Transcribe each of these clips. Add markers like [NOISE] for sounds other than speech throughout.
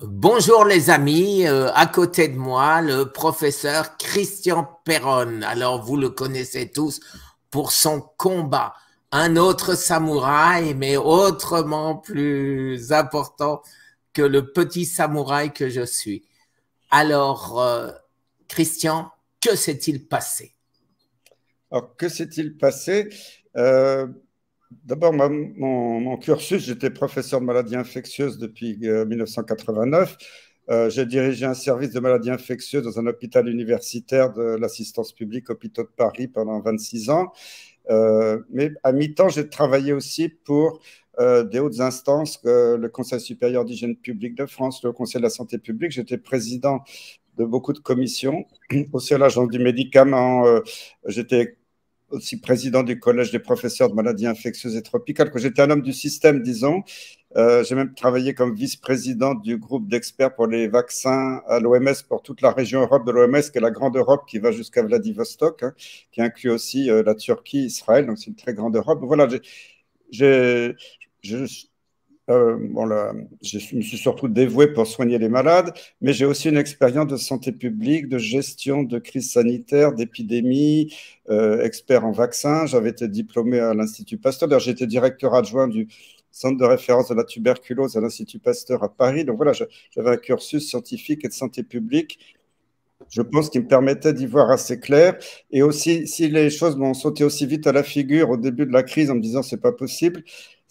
Bonjour les amis, euh, à côté de moi, le professeur Christian Perron. Alors vous le connaissez tous pour son combat. Un autre samouraï, mais autrement plus important que le petit samouraï que je suis. Alors, euh, Christian, que s'est-il passé? Alors, que s'est-il passé? Euh, D'abord, mon, cursus, j'étais professeur de maladies infectieuses depuis 1989. Euh, euh, j'ai dirigé un service de maladies infectieuses dans un hôpital universitaire de l'assistance publique Hôpitaux de Paris pendant 26 ans. Euh, mais à mi-temps, j'ai travaillé aussi pour des hautes instances, le Conseil supérieur d'hygiène publique de France, le Conseil de la santé publique. J'étais président de beaucoup de commissions, aussi à l'Agence du médicament. J'étais aussi président du Collège des professeurs de maladies infectieuses et tropicales, que j'étais un homme du système, disons. Euh, j'ai même travaillé comme vice-président du groupe d'experts pour les vaccins à l'OMS pour toute la région Europe de l'OMS, qui est la grande Europe qui va jusqu'à Vladivostok, hein, qui inclut aussi euh, la Turquie, Israël, donc c'est une très grande Europe. Voilà, euh, je me suis surtout dévoué pour soigner les malades, mais j'ai aussi une expérience de santé publique, de gestion de crise sanitaire, d'épidémie, euh, expert en vaccins. J'avais été diplômé à l'Institut Pasteur. D'ailleurs, j'étais directeur adjoint du centre de référence de la tuberculose à l'Institut Pasteur à Paris. Donc voilà, j'avais un cursus scientifique et de santé publique je pense qu'il me permettait d'y voir assez clair. Et aussi, si les choses m'ont sauté aussi vite à la figure au début de la crise en me disant c'est pas possible,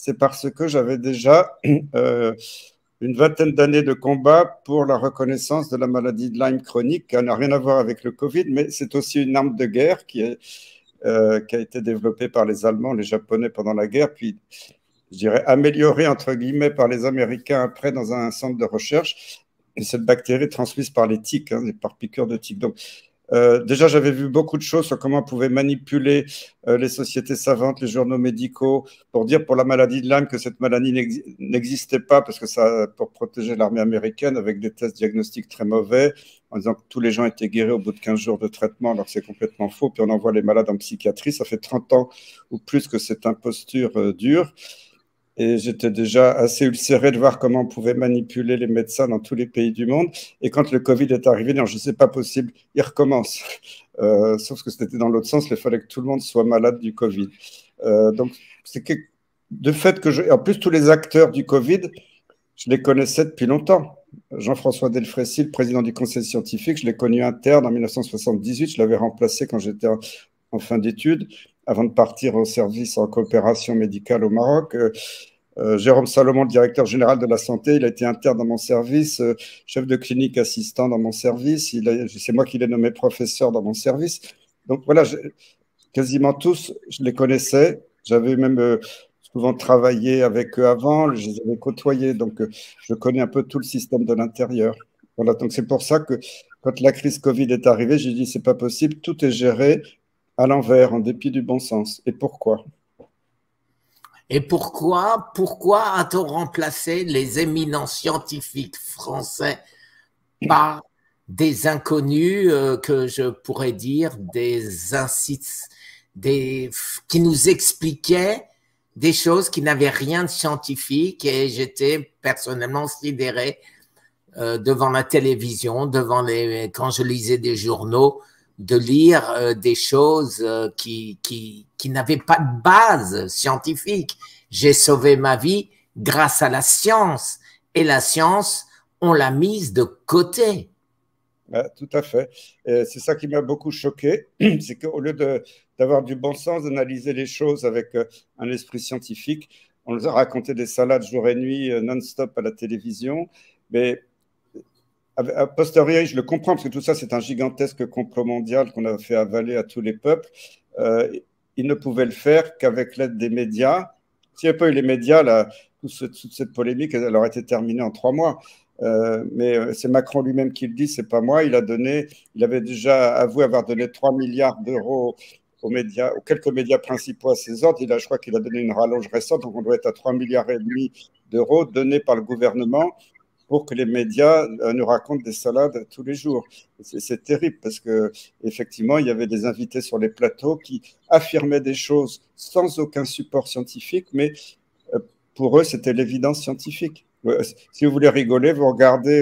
c'est parce que j'avais déjà [CLEARS THROAT] euh, une vingtaine d'années de combat pour la reconnaissance de la maladie de Lyme chronique, qui n'a rien à voir avec le Covid, mais c'est aussi une arme de guerre qui, est, euh, qui a été développée par les Allemands, les Japonais pendant la guerre, puis je dirais améliorée entre guillemets par les Américains après dans un centre de recherche. Et cette bactérie est transmise par les tiques, hein, par piqûres de tiques. Donc, euh, déjà, j'avais vu beaucoup de choses sur comment on pouvait manipuler euh, les sociétés savantes, les journaux médicaux, pour dire pour la maladie de Lyme que cette maladie n'existait pas, parce que ça, pour protéger l'armée américaine, avec des tests diagnostiques très mauvais, en disant que tous les gens étaient guéris au bout de 15 jours de traitement, alors que c'est complètement faux. Puis on envoie les malades en psychiatrie. Ça fait 30 ans ou plus que cette imposture euh, dure. Et j'étais déjà assez ulcéré de voir comment on pouvait manipuler les médecins dans tous les pays du monde. Et quand le Covid est arrivé, non, je sais pas possible, il recommence. Euh, sauf que c'était dans l'autre sens, il fallait que tout le monde soit malade du Covid. Euh, donc, c'est que, de fait que je, en plus, tous les acteurs du Covid, je les connaissais depuis longtemps. Jean-François Delfrécy, le président du conseil scientifique, je l'ai connu interne en 1978, je l'avais remplacé quand j'étais en fin d'études avant de partir au service en coopération médicale au Maroc. Euh, euh, Jérôme Salomon, le directeur général de la santé, il a été interne dans mon service, euh, chef de clinique assistant dans mon service. C'est moi qui l'ai nommé professeur dans mon service. Donc voilà, quasiment tous, je les connaissais. J'avais même souvent travaillé avec eux avant, je les avais côtoyés, donc je connais un peu tout le système de l'intérieur. Voilà, donc c'est pour ça que quand la crise Covid est arrivée, j'ai dit c'est pas possible, tout est géré à l'envers, en dépit du bon sens. Et pourquoi? Et pourquoi, pourquoi a-t-on remplacé les éminents scientifiques français par des inconnus euh, que je pourrais dire des incites, des qui nous expliquaient des choses qui n'avaient rien de scientifique et j'étais personnellement sidéré euh, devant la télévision, devant les quand je lisais des journaux, de lire euh, des choses euh, qui, qui, qui n'avaient pas de base scientifique. J'ai sauvé ma vie grâce à la science et la science, on l'a mise de côté. tout à fait. C'est ça qui m'a beaucoup choqué, [CLEARS THROAT] c'est qu'au lieu d'avoir du bon sens, d'analyser les choses avec euh, un esprit scientifique, on nous a raconté des salades jour et nuit non-stop à la télévision, mais a posteriori, je le comprends, parce que tout ça, c'est un gigantesque complot mondial qu'on a fait avaler à tous les peuples. Euh, ils ne pouvaient le faire qu'avec l'aide des médias. S'il n'y avait pas eu les médias, toute, cette polémique, elle aurait été terminée en trois mois. Euh, mais euh, c'est Macron lui-même qui le dit, c'est pas moi. Il a donné, il avait déjà avoué avoir donné 3 milliards d'euros aux médias, aux quelques médias principaux à ses ordres. Il a, je crois qu'il a donné une rallonge récente, donc on doit être à 3 milliards et demi d'euros donnés par le gouvernement pour que les médias euh, nous racontent des salades tous les jours. C'est terrible parce que effectivement, il y avait des invités sur les plateaux qui affirmaient des choses sans aucun support scientifique, mais euh, pour eux, c'était l'évidence scientifique. si vous voulez rigoler, vous regardez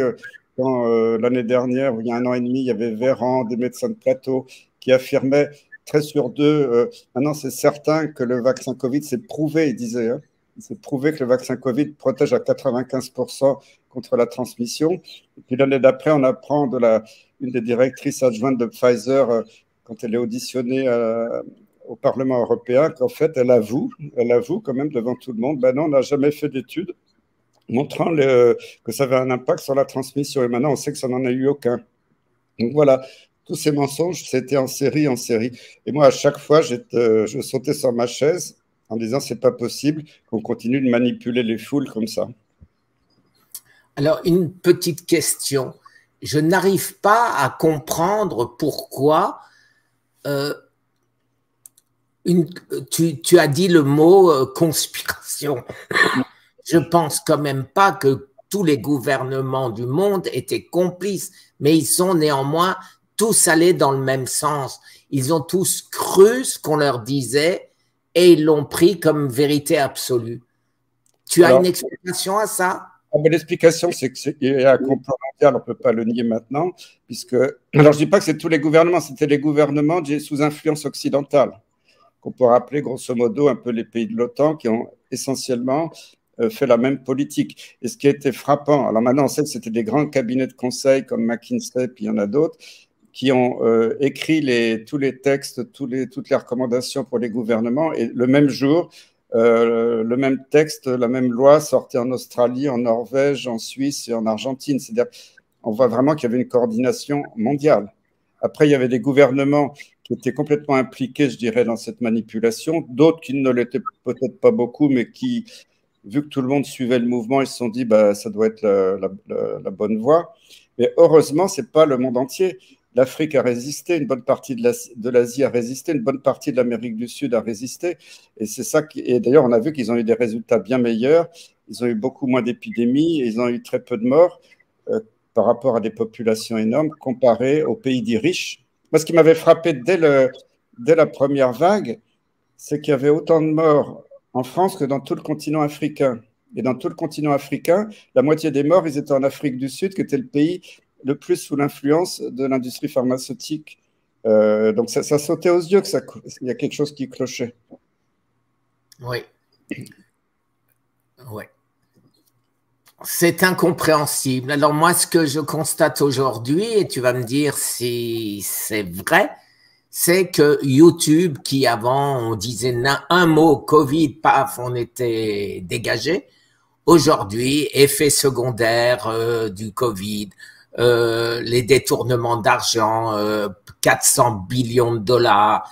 quand l'année dernière, il y a un an et demi, il y avait Véran, des médecins de plateau, qui affirmaient très sur deux, maintenant c'est certain que le vaccin Covid, c'est prouvé, ils disaient, hein, c'est prouvé que le vaccin Covid protège à 95% contre la transmission. Et puis l'année d'après, on apprend de la, une des directrices adjointes de Pfizer, euh, quand elle est auditionnée euh, au Parlement européen, qu'en fait, elle avoue, elle avoue quand même devant tout le monde, ben non, on n'a jamais fait d'études montrant que ça avait un impact sur la transmission. Et maintenant, on sait que ça n'en a eu aucun. Donc voilà, tous ces mensonges, c'était en série, en série. Et moi, à chaque fois, euh, je sautais sur ma chaise en disant c'est pas possible qu'on continue de manipuler les foules comme ça. Alors, une petite question. Je n'arrive pas à comprendre pourquoi euh, tu, as dit le mot euh, conspiration. [LAUGHS] Je pense quand même pas que tous les gouvernements du monde étaient complices, mais ils sont néanmoins tous allés dans le même sens. Ils ont tous cru ce qu'on leur disait et ils l'ont pris comme vérité absolue. Tu as une explication à ça? Ah, L'explication, c'est qu'il y a un complot mondial, on ne peut pas le nier maintenant, puisque. Alors, je ne dis pas que c'est tous les gouvernements, c'était les gouvernements sous influence occidentale, qu'on peut rappeler grosso modo un peu les pays de l'OTAN qui ont essentiellement euh, fait la même politique. Et ce qui été frappant, alors maintenant on sait que c'était des grands cabinets de conseil comme McKinsey, puis il y en a d'autres, qui ont euh, écrit tous les textes, toutes les recommandations pour les gouvernements. Et le même jour, euh, le même texte, la même loi sortait en Australie, en Norvège, en Suisse et en Argentine. C'est-à-dire, on voit vraiment qu'il y avait une coordination mondiale. Après, il y avait des gouvernements qui étaient complètement impliqués, je dirais, dans cette manipulation, d'autres qui ne l'étaient peut-être pas beaucoup, mais qui, vu que tout le monde suivait le mouvement, ils se sont dit, bah, ça doit être la, la bonne voie. Mais heureusement, ce n'est pas le monde entier l'Afrique a résisté, une bonne partie de l'Asie a résisté, une bonne partie de l'Amérique du Sud a résisté. Et c'est ça qui, et d'ailleurs, on a vu qu'ils ont eu des résultats bien meilleurs. Ils ont eu beaucoup moins d'épidémies, ils ont eu très peu de morts euh, par rapport à des populations énormes comparées aux pays dits riches. Moi, ce qui m'avait frappé dès, dès la première vague, c'est qu'il y avait autant de morts en France que dans tout le continent africain. Et dans tout le continent africain, la moitié des morts, ils étaient en Afrique du Sud, qui était le pays le plus sous l'influence de l'industrie pharmaceutique. Euh, donc ça, sautait aux yeux qu'il y a quelque chose qui clochait. Oui. Oui. C'est incompréhensible. Alors moi, ce que je constate aujourd'hui, et tu vas me dire si c'est vrai, c'est que YouTube, qui avant on disait un mot Covid, paf, on était dégagé, aujourd'hui, effet secondaire euh, du Covid, euh, les détournements d'argent, 400 euh, billions de dollars,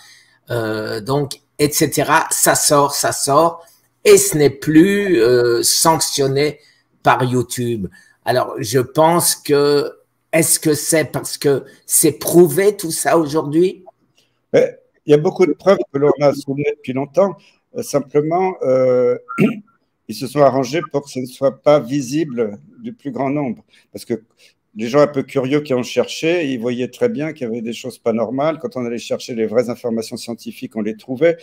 euh, donc, etc. Ça sort, ça sort, et ce n'est plus sanctionné par YouTube. Alors, je pense que, est-ce que c'est parce que c'est prouvé tout ça aujourd'hui? Il y a beaucoup de preuves que l'on a soulignées depuis longtemps. simplement, [CLEARS THROAT] ils se sont arrangés pour que ce ne soit pas visible du plus grand nombre. Parce que les gens un peu curieux qui ont cherché, ils voyaient très bien qu'il y avait des choses pas normales. Quand on allait chercher les vraies informations scientifiques, on les trouvait.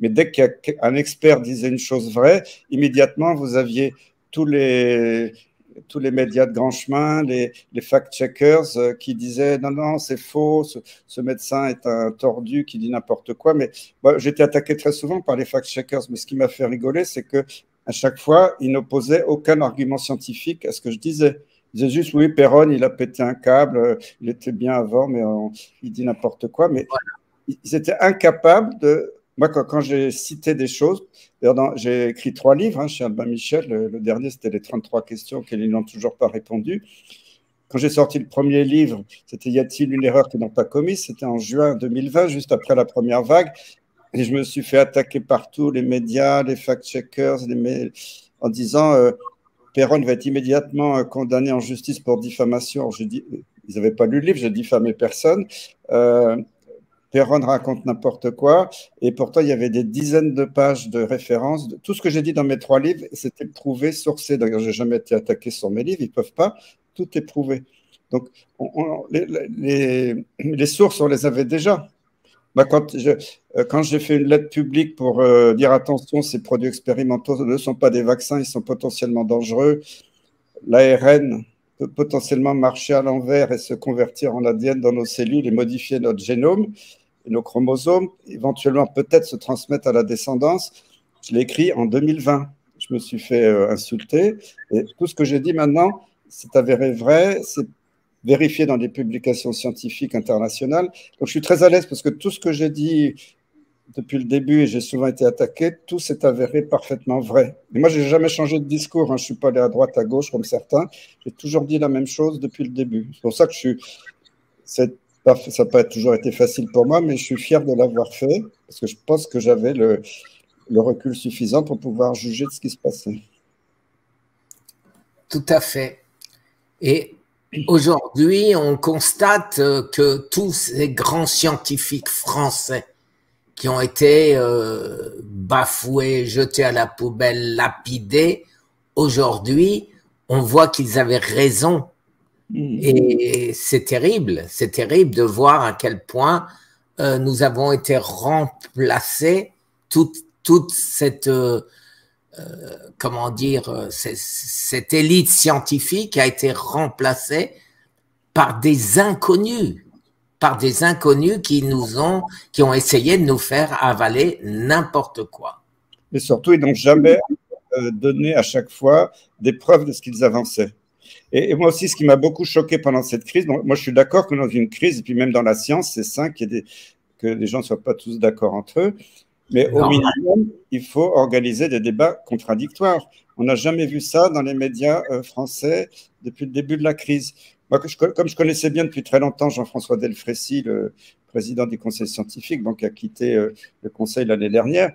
Mais dès qu'un expert disait une chose vraie, immédiatement, vous aviez tous les, tous les médias de grand chemin, les, fact-checkers euh, qui disaient non, non, c'est faux, ce, médecin est un tordu qui dit n'importe quoi. Mais j'étais attaqué très souvent par les fact-checkers, mais ce qui m'a fait rigoler, c'est que à chaque fois, ils n'opposaient aucun argument scientifique à ce que je disais. Il disait juste, oui, Perron, il a pété un câble, il était bien avant, mais il dit n'importe quoi. Mais ils étaient incapables de. Moi, quand, j'ai cité des choses, j'ai écrit trois livres hein, chez Albin Michel. Le, dernier, c'était les 33 questions auxquelles ils n'ont toujours pas répondu. Quand j'ai sorti le premier livre, c'était Y a-t-il une erreur qu'ils n'ont pas commise? C'était en juin 2020, juste après la première vague. Et je me suis fait attaquer partout, les médias, les fact-checkers, en disant euh, Perron va être immédiatement euh, condamné en justice pour diffamation. Je dis, ils n'avaient pas lu le livre, j'ai diffamé personne. Euh, Perron raconte n'importe quoi. Et pourtant, il y avait des dizaines de pages de références. Tout ce que j'ai dit dans mes trois livres, c'était prouvé, sourcé. D'ailleurs, je n'ai jamais été attaqué sur mes livres, ils ne peuvent pas. Tout est prouvé. Donc, les, sources, on les avait déjà. Bah, euh, quand j'ai fait une lettre publique pour euh, dire attention, ces produits expérimentaux ne sont pas des vaccins, ils sont potentiellement dangereux. l'ARN peut potentiellement marcher à l'envers et se convertir en ADN dans nos cellules et modifier notre génome et nos chromosomes, éventuellement peut-être se transmettre à la descendance. Je l'ai écrit en 2020. Je me suis fait euh, insulter tout ce que j'ai dit maintenant, c'est avéré vrai, vérifié dans des publications scientifiques internationales. Donc je suis très à l'aise parce que tout ce que j'ai dit depuis le début et j'ai souvent été attaqué, tout s'est avéré parfaitement vrai. Et moi, j'ai jamais changé de discours. Hein. Je suis pas allé à droite, à gauche comme certains. J'ai toujours dit la même chose depuis le début. C'est pour ça que je suis. Ça n'a pas toujours été facile pour moi, mais je suis fier de l'avoir fait parce que je pense que j'avais le, le recul suffisant pour pouvoir juger de ce qui se passait. Tout à fait. Et aujourd'hui, on constate que tous ces grands scientifiques français qui ont été euh, bafoués, jetés à la poubelle, lapidés, aujourd'hui, on voit qu'ils avaient raison. Mm. Et c'est terrible, c'est terrible de voir à quel point euh, nous avons été remplacés, toute, toute cette, euh, comment dire, cette élite scientifique a été remplacée par des inconnus par des inconnus qui nous ont, qui ont essayé de nous faire avaler n'importe quoi. Et surtout, ils n'ont jamais euh, donné à chaque fois des preuves de ce qu'ils avançaient. Et, moi aussi, ce qui m'a beaucoup choqué pendant cette crise, moi je suis d'accord que dans une crise, et puis même dans la science, c'est sain que les gens ne soient pas tous d'accord entre eux, mais au minimum, il faut organiser des débats contradictoires. On n'a jamais vu ça dans les médias euh, français depuis le début de la crise comme je connaissais bien depuis très longtemps Jean-François Delfrécy, le président du conseil scientifique, donc qui a quitté euh, le conseil l'année dernière,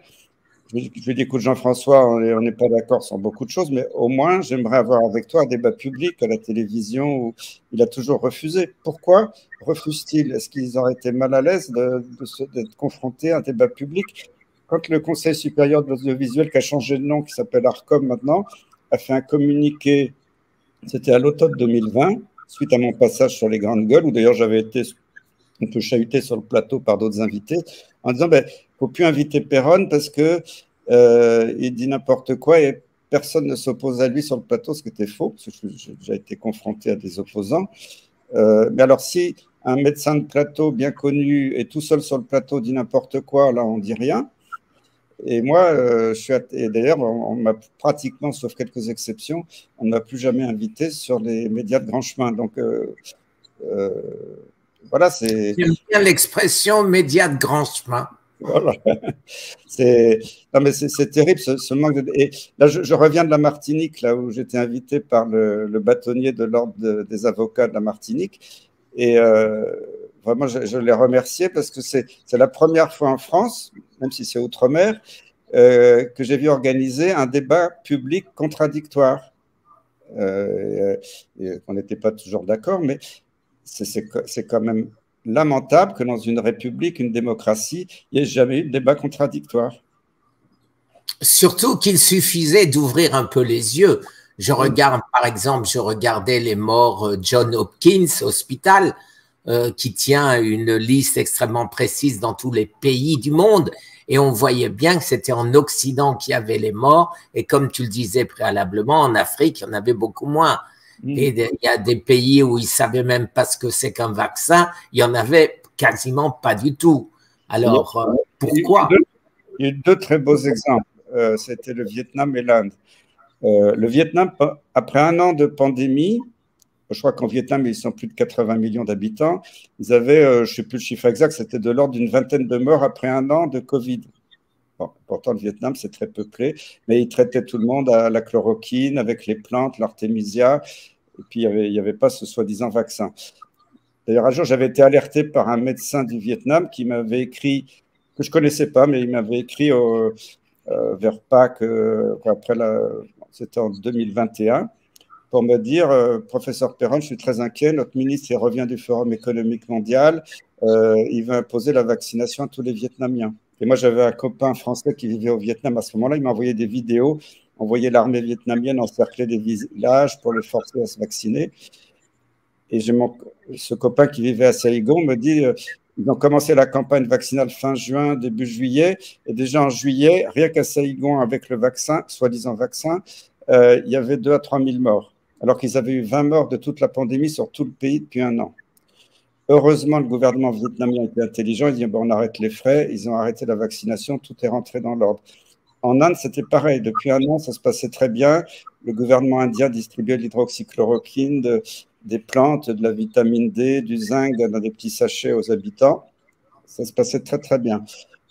je lui ai dit, écoute Jean-François, on n'est pas d'accord sur beaucoup de choses, mais au moins j'aimerais avoir avec toi un débat public à la télévision où il a toujours refusé. Pourquoi refuse-t-il? Est-ce qu'ils auraient été mal à l'aise d'être confrontés à un débat public? Quand le Conseil supérieur de l'audiovisuel, qui a changé de nom, qui s'appelle ARCOM maintenant, a fait un communiqué, c'était à l'automne 2020, suite à mon passage sur les grandes gueules, où d'ailleurs j'avais été un peu chahuté sur le plateau par d'autres invités, en disant, ben, faut plus inviter Perron parce que euh, il dit n'importe quoi et personne ne s'oppose à lui sur le plateau, ce qui était faux, parce que j'ai déjà été confronté à des opposants. Euh, mais alors, si un médecin de plateau bien connu est tout seul sur le plateau, dit n'importe quoi, là, on dit rien. Et moi, euh, je suis et d'ailleurs, on, m'a pratiquement, sauf quelques exceptions, on ne m'a plus jamais invité sur les médias de grand chemin. Donc, euh, euh, voilà, c'est. J'aime bien l'expression médias de grand chemin. [LAUGHS] Voilà. C'est non mais c'est terrible ce, manque de. Et là, je, reviens de la Martinique, là où j'étais invité par le, bâtonnier de l'ordre des avocats de la Martinique, et vraiment, je, je l'ai remercié parce que c'est la première fois en France, même si c'est outre-mer, euh, que j'ai vu organiser un débat public contradictoire. Euh, on n'était pas toujours d'accord, mais c'est quand même lamentable que dans une république, une démocratie, il n'y ait jamais eu de débat contradictoire. Surtout qu'il suffisait d'ouvrir un peu les yeux. Je regarde, par exemple, je regardais les morts euh, John Hopkins Hospital, euh, qui tient une liste extrêmement précise dans tous les pays du monde. Et on voyait bien que c'était en Occident qu'il y avait les morts. Et comme tu le disais préalablement, en Afrique, il y en avait beaucoup moins. Mm. Et il y a des pays où ils savaient même pas ce que c'est qu'un vaccin. Il y en avait quasiment pas du tout. Alors, euh, pourquoi? Il y a eu deux très beaux exemples. Euh, c'était le Vietnam et l'Inde. le Vietnam, après un an de pandémie, je crois qu'en Vietnam, ils sont plus de 80 millions d'habitants. Ils avaient, euh, je ne sais plus le chiffre exact, c'était de l'ordre d'une vingtaine de morts après un an de Covid. pourtant, le Vietnam, c'est très peuplé, mais ils traitaient tout le monde à la chloroquine, avec les plantes, l'artémisia, et puis il n'y avait, pas ce soi-disant vaccin. D'ailleurs, un jour, j'avais été alerté par un médecin du Vietnam qui m'avait écrit, que je ne connaissais pas, mais il m'avait écrit euh, vers Pâques, euh, après la, c'était en 2021 pour me dire, euh, professeur Perron, je suis très inquiet, notre ministre il revient du Forum économique mondial, euh, il veut imposer la vaccination à tous les Vietnamiens. Et moi, j'avais un copain français qui vivait au Vietnam à ce moment-là, il m'a envoyé des vidéos, on voyait l'armée vietnamienne encercler des villages pour les forcer à se vacciner. Et mon, ce copain qui vivait à Saigon me dit, euh, ils ont commencé la campagne vaccinale fin juin, début juillet, et déjà en juillet, rien qu'à Saigon avec le vaccin, soi-disant vaccin, il y avait 2 à 3 000 morts. Alors qu'ils avaient eu 20 morts de toute la pandémie sur tout le pays depuis un an. Heureusement, le gouvernement vietnamien était intelligent. Il dit bon, on arrête les frais. Ils ont arrêté la vaccination. Tout est rentré dans l'ordre. En Inde, c'était pareil. Depuis un an, ça se passait très bien. Le gouvernement indien distribuait l'hydroxychloroquine, des plantes, de la vitamine D, du zinc dans des petits sachets aux habitants. Ça se passait très, très bien.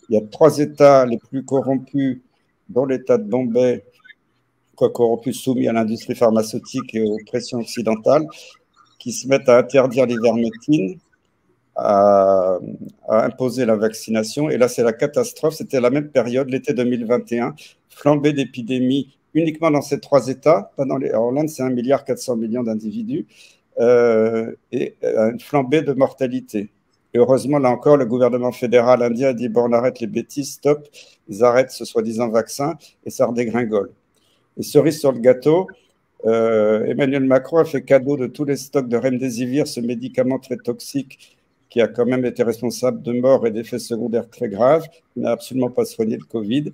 Il y a trois États les plus corrompus, dont l'État de Bombay, quoi corrompus soumis à l'industrie pharmaceutique et aux pressions occidentales, qui se mettent à interdire l'ivermectine, à, imposer la vaccination. Et là, c'est la catastrophe. C'était la même période, l'été 2021, flambée d'épidémie uniquement dans ces trois États. Pas dans les, en Inde, c'est 1,4 milliard d'individus. Euh, et euh, une flambée de mortalité. Et heureusement, là encore, le gouvernement fédéral indien a dit bon, on arrête les bêtises, stop, ils arrêtent ce soi-disant vaccin et ça redégringole. Et cerise sur le gâteau, euh, Emmanuel Macron a fait cadeau de tous les stocks de remdesivir, ce médicament très toxique qui a quand même été responsable de morts et d'effets secondaires très graves. Il n'a absolument pas soigné le Covid.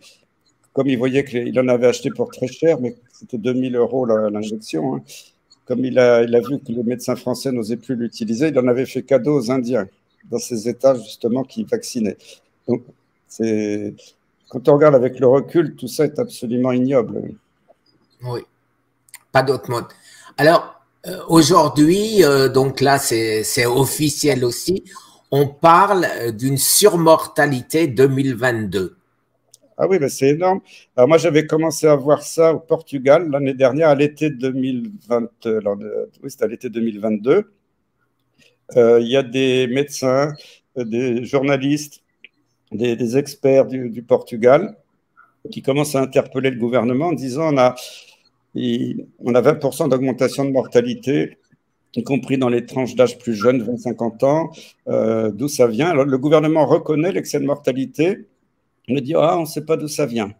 Comme il voyait qu'il en avait acheté pour très cher, mais c'était 2000 euros l'injection, hein. comme il a, il a vu que les médecins français n'osaient plus l'utiliser, il en avait fait cadeau aux Indiens, dans ces États justement qui vaccinaient. Donc, quand on regarde avec le recul, tout ça est absolument ignoble. Oui pas d'autre mode. Alors, euh, aujourd'hui, euh, donc là, c'est officiel aussi, on parle euh, d'une surmortalité 2022. Ah oui, mais c'est énorme. Alors moi, j'avais commencé à voir ça au Portugal l'année dernière, à l'été 2020, oui, c'était à l'été 2022. Il y a des médecins, des journalistes, des, experts du, du, Portugal qui commencent à interpeller le gouvernement en disant on a on a 20% d'augmentation de mortalité, y compris dans les tranches d'âge plus jeunes, 20-50 ans. Euh, d'où ça vient? Le gouvernement reconnaît l'excès de mortalité. Il dit Ah, on ne sait pas d'où ça vient.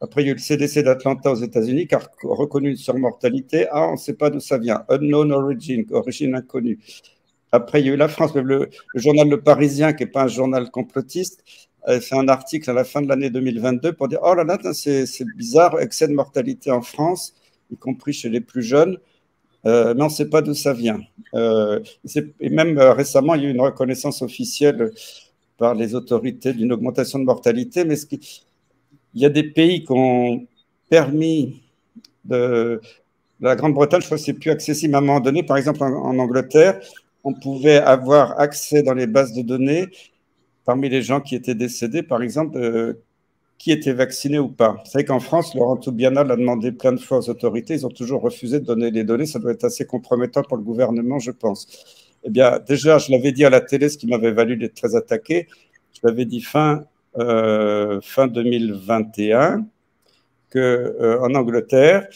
Après, il y a eu le CDC d'Atlanta aux États-Unis qui a reconnu une surmortalité. Ah, on ne sait pas d'où ça vient. Unknown origin, origine inconnue. Après, il y a eu la France, le, le journal Le Parisien, qui n'est pas un journal complotiste, a fait un article à la fin de l'année 2022 pour dire Oh là là, c'est bizarre, excès de mortalité en France y compris chez les plus jeunes, euh, mais on ne sait pas d'où ça vient. Euh, et même euh, récemment, il y a eu une reconnaissance officielle par les autorités d'une augmentation de mortalité, mais il y a des pays qui ont permis de, la Grande-Bretagne, je crois que c'est plus accessible à un moment donné. Par exemple, en, Angleterre, on pouvait avoir accès dans les bases de données parmi les gens qui étaient décédés, par exemple, qui était vacciné ou pas. Vous savez qu'en France, Laurent Toubiana l'a demandé plein de fois aux autorités, ils ont toujours refusé de donner les données, ça doit être assez compromettant pour le gouvernement, je pense. Eh bien, déjà, je l'avais dit à la télé, ce qui m'avait valu d'être très attaqué, je l'avais dit fin, euh, fin 2021, qu'en euh, en Angleterre,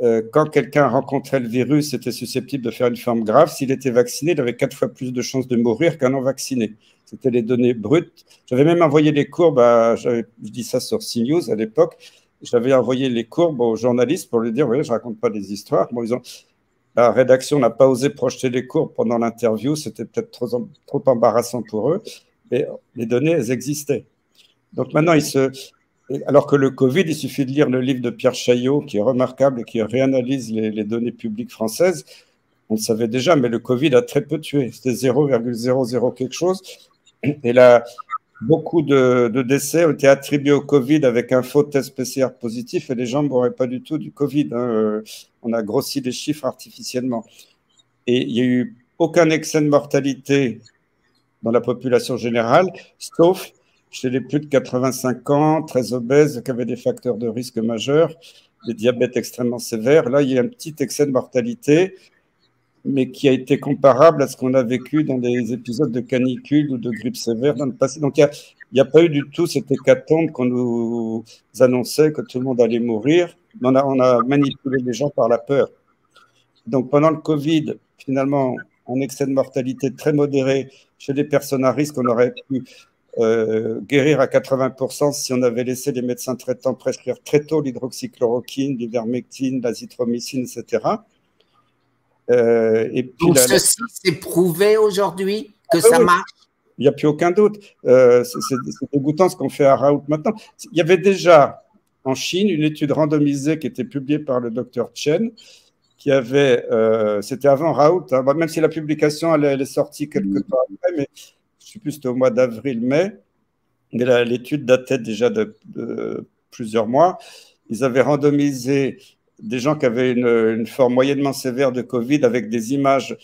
euh, quand quelqu'un rencontrait le virus, était susceptible de faire une forme grave. S'il était vacciné, il avait quatre fois plus de chances de mourir qu'un non vacciné. C'était les données brutes. J'avais même envoyé les courbes, à, je dis ça sur CNews à l'époque, j'avais envoyé les courbes aux journalistes pour leur dire, oui, je raconte pas des histoires. Bon, ils ont, la rédaction n'a pas osé projeter les courbes pendant l'interview, c'était peut-être trop, trop embarrassant pour eux, mais les données, elles existaient. Donc maintenant, ils se, alors que le Covid, il suffit de lire le livre de Pierre Chaillot, qui est remarquable et qui réanalyse les, données publiques françaises. On le savait déjà, mais le Covid a très peu tué. C'était 0,00 quelque chose. Et là, beaucoup de, décès ont été attribués au Covid avec un faux test PCR positif et les gens ne mouraient pas du tout du Covid. Hein. On a grossi les chiffres artificiellement. Et il n'y a eu aucun excès de mortalité dans la population générale, sauf chez les plus de 85 ans, très obèses, qui avaient des facteurs de risque majeurs, des diabètes extrêmement sévères. Là, il y a un petit excès de mortalité, mais qui a été comparable à ce qu'on a vécu dans des épisodes de canicule ou de grippe sévère dans le passé. Donc, il n'y a, pas eu du tout cette hécatombe qu'on nous annonçait que tout le monde allait mourir. On a, on a manipulé les gens par la peur. Donc, pendant le Covid, finalement, un excès de mortalité très modéré chez les personnes à risque, on aurait pu euh, guérir à 80% si on avait laissé les médecins traitants prescrire très tôt l'hydroxychloroquine, l'ivermectine, l'azithromycine, etc. Euh, et puis ceci, c'est prouvé aujourd'hui que ah ça marche? Il n'y a plus aucun doute. Euh, c'est dégoûtant ce qu'on fait à Raoult maintenant. Il y avait déjà en Chine une étude randomisée qui était publiée par le docteur Chen qui avait, euh, c'était avant Raoult, hein. même si la publication elle, est sortie quelques temps après, mais sais plus, c'était au mois d'avril-mai, l'étude datait déjà de, plusieurs mois. Ils avaient randomisé des gens qui avaient une, forme moyennement sévère de Covid avec des images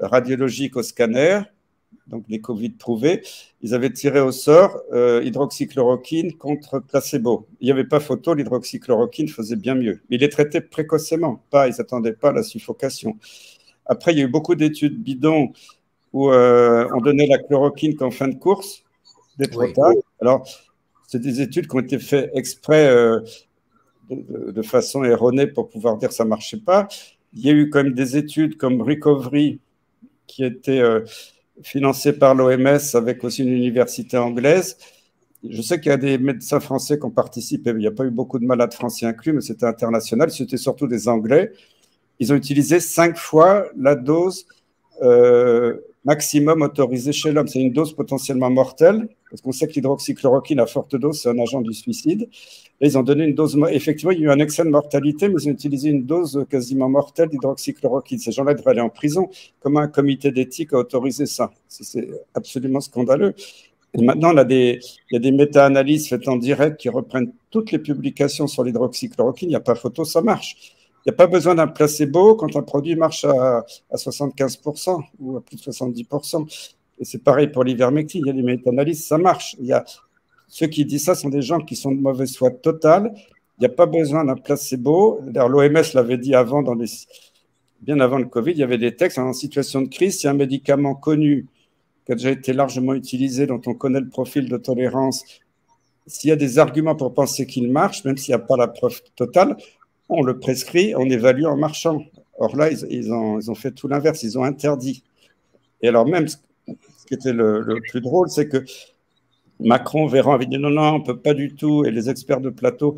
radiologiques au scanner, donc les Covid prouvés. Ils avaient tiré au sort euh, hydroxychloroquine contre placebo. Il n'y avait pas photo, l'hydroxychloroquine faisait bien mieux. Mais il les traitait précocement, pas, ils n'attendaient pas la suffocation. Après, il y a eu beaucoup d'études bidons où euh, on donnait la chloroquine qu'en fin de course, des trop Alors, c'est des études qui ont été faites exprès euh, de, façon erronée pour pouvoir dire que ça ne marchait pas. Il y a eu quand même des études comme Recovery qui étaient euh, financées par l'OMS avec aussi une université anglaise. Je sais qu'il y a des médecins français qui ont participé. Il n'y a pas eu beaucoup de malades français inclus, mais c'était international. C'était surtout des Anglais. Ils ont utilisé cinq fois la dose maximum autorisée chez l'homme. C'est une dose potentiellement mortelle, parce qu'on sait que l'hydroxychloroquine à forte dose, c'est un agent du suicide. Et ils ont donné une dose. Effectivement, il y a eu un excès de mortalité, mais ils ont utilisé une dose quasiment mortelle d'hydroxychloroquine. Ces gens-là devraient aller en prison. Comment un comité d'éthique a autorisé ça? C'est absolument scandaleux. Et maintenant, il y a des méta-analyses faites en direct qui reprennent toutes les publications sur l'hydroxychloroquine. Il n'y a pas photo, ça marche. Il n'y a pas besoin d'un placebo quand un produit marche à, à 75% ou à plus de 70%. Et c'est pareil pour l'ivermectine. Il y a des méta-analyses, ça marche. Il y a ceux qui disent ça sont des gens qui sont de mauvaise foi totale. Il n'y a pas besoin d'un placebo. D'ailleurs, l'OMS l'avait dit avant, bien avant le Covid, il y avait des textes en situation de crise. Si un médicament connu, qui a déjà été largement utilisé, dont on connaît le profil de tolérance, s'il y a des arguments pour penser qu'il marche, même s'il n'y a pas la preuve totale, on le prescrit, on évalue en marchant. Or là, ils, ont, fait tout l'inverse, ils ont interdit. Et alors même, ce qui était le, le plus drôle, c'est que Macron, Véran avait dit non, non, on ne peut pas du tout, et les experts de plateau,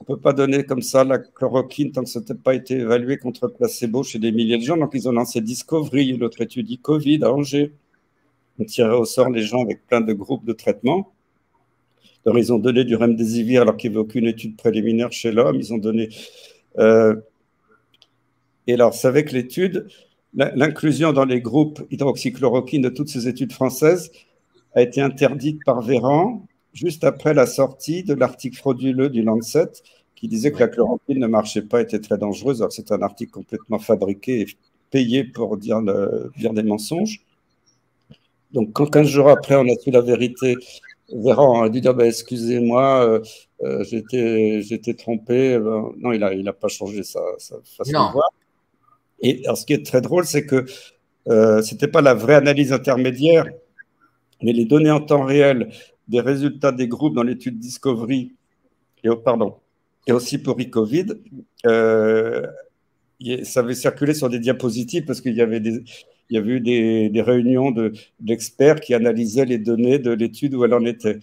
on ne peut pas donner comme ça la chloroquine tant que ça n'a pas été évalué contre placebo chez des milliers de gens. Donc, ils ont lancé Discovery, l'autre étude Covid à Angers. On tirait au sort les gens avec plein de groupes de traitement. Alors, ils ont donné du remdesivir alors qu'il n'y avait aucune étude préliminaire chez l'homme. Ils ont donné. Euh, et alors, c'est avec l'étude, l'inclusion dans les groupes hydroxychloroquine de toutes ces études françaises a été interdite par Véran juste après la sortie de l'article frauduleux du Lancet qui disait que la chloroquine ne marchait pas, était très dangereuse. Alors c'est un article complètement fabriqué et payé pour dire, des mensonges. Donc quand 15 jours après on a su la vérité, Véran a dit ah ben, excusez-moi, euh, euh, j'étais trompé. Ben, non, il n'a il a pas changé sa, façon de voir. Et alors, ce qui est très drôle, c'est que euh, ce n'était pas la vraie analyse intermédiaire mais les données en temps réel des résultats des groupes dans l'étude Discovery, et, pardon, et aussi pour e-Covid, euh, ça avait circulé sur des diapositives parce qu'il y avait des, il y avait eu des, des réunions d'experts qui analysaient les données de l'étude où elle en était.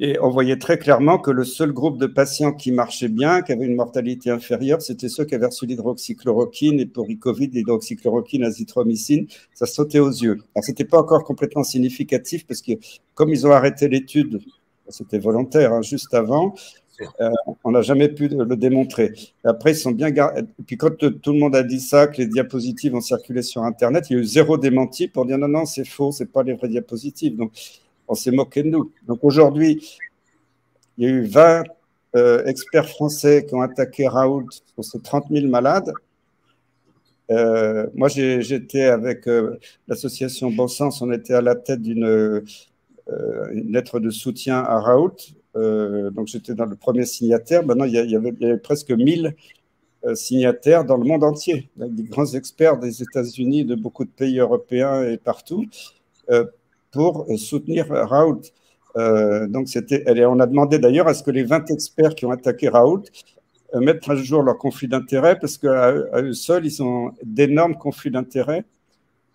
Et on voyait très clairement que le seul groupe de patients qui marchait bien, qui avait une mortalité inférieure, c'était ceux qui avaient reçu l'hydroxychloroquine et pour Covid, l'hydroxychloroquine, azithromycine, ça sautait aux yeux. Alors, c'était pas encore complètement significatif parce que comme ils ont arrêté l'étude, c'était volontaire, hein, juste avant, euh, on n'a jamais pu le démontrer. après, ils sont bien gardés. Puis quand tout le monde a dit ça, que les diapositives ont circulé sur Internet, il y a eu zéro démenti pour dire non, non, c'est faux, c'est pas les vraies diapositives. Donc, on s'est moqué de nous. Donc aujourd'hui, il y a eu 20 euh, experts français qui ont attaqué Raoult pour ces 30 000 malades. Euh, moi, j'étais avec euh, l'association Bon Sens, on était à la tête d'une lettre de soutien à Raoult. donc, j'étais dans le premier signataire. Maintenant, il y, avait, il y avait, presque 1000 signataires dans le monde entier, avec des grands experts des États-Unis, de beaucoup de pays européens et partout, pour soutenir Raoult. Euh, donc, c'était, on a demandé d'ailleurs à ce que les 20 experts qui ont attaqué Raoult euh, mettent à jour leur conflit d'intérêt parce qu'à eux seuls, ils ont d'énormes conflits d'intérêt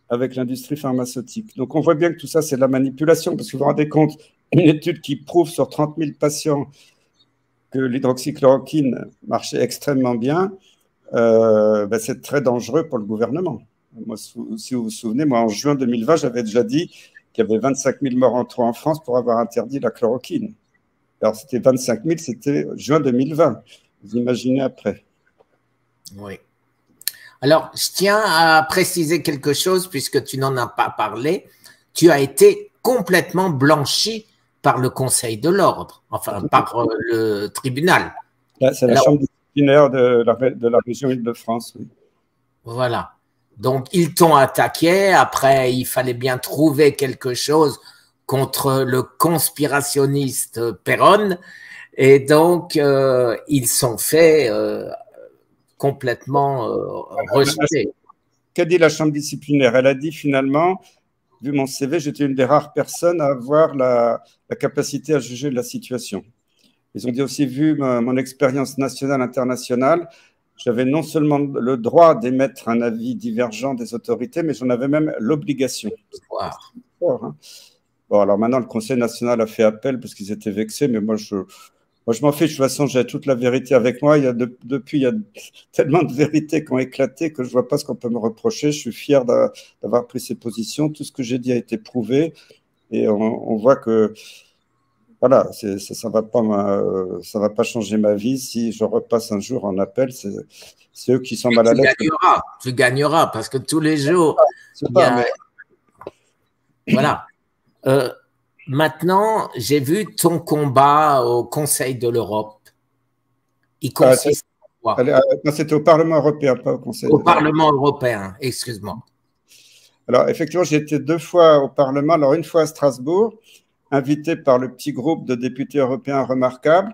avec l'industrie pharmaceutique. Donc, on voit bien que tout ça, c'est de la manipulation parce que vous vous rendez compte, une étude qui prouve sur 30 000 patients que l'hydroxychloroquine marchait extrêmement bien, euh, ben, c'est très dangereux pour le gouvernement. Moi, si vous vous souvenez, moi, en juin 2020, j'avais déjà dit qu'il y avait 25 000 morts en trop en France pour avoir interdit la chloroquine. Alors, c'était 25 000, c'était juin 2020. Vous imaginez après. Oui. Alors, je tiens à préciser quelque chose puisque tu n'en as pas parlé. Tu as été complètement blanchi par le Conseil de l'ordre, enfin par euh, le tribunal. C'est la chambre disciplinaire de la, de la région Île-de-France. Voilà. Donc, ils t'ont attaqué. Après, il fallait bien trouver quelque chose contre le conspirationniste Perron. Et donc, euh, ils sont faits euh, complètement euh, rejetés. Qu'a dit la chambre disciplinaire? Elle a dit finalement, vu mon CV, j'étais une des rares personnes à avoir la, capacité à juger la situation. Ils ont dit aussi, vu mon expérience nationale, internationale, j'avais non seulement le droit d'émettre un avis divergent des autorités, mais j'en avais même l'obligation. Hein. Bon, alors maintenant, le Conseil national a fait appel parce qu'ils étaient vexés, mais moi, je, moi, je m'en fiche. De toute façon, j'ai toute la vérité avec moi. Il y a depuis, il y a tellement de vérités qui ont éclaté que je vois pas ce qu'on peut me reprocher. Je suis fier d'avoir pris ces positions. Tout ce que j'ai dit a été prouvé. Et on, voit que voilà, ça ne va, pas ça va pas changer ma vie si je repasse un jour en appel. C'est eux qui sont mal à l'aise. Tu gagneras, tu gagneras parce que tous les jours. Voilà. Euh, Maintenant, j'ai vu ton combat au Conseil de l'Europe. Il ah, consiste quoi? C'était au Parlement européen, pas au Conseil. Au Parlement européen, excuse-moi. Alors, effectivement, j'ai été deux fois au Parlement. Alors, une fois à Strasbourg, invité par le petit groupe de députés européens remarquables.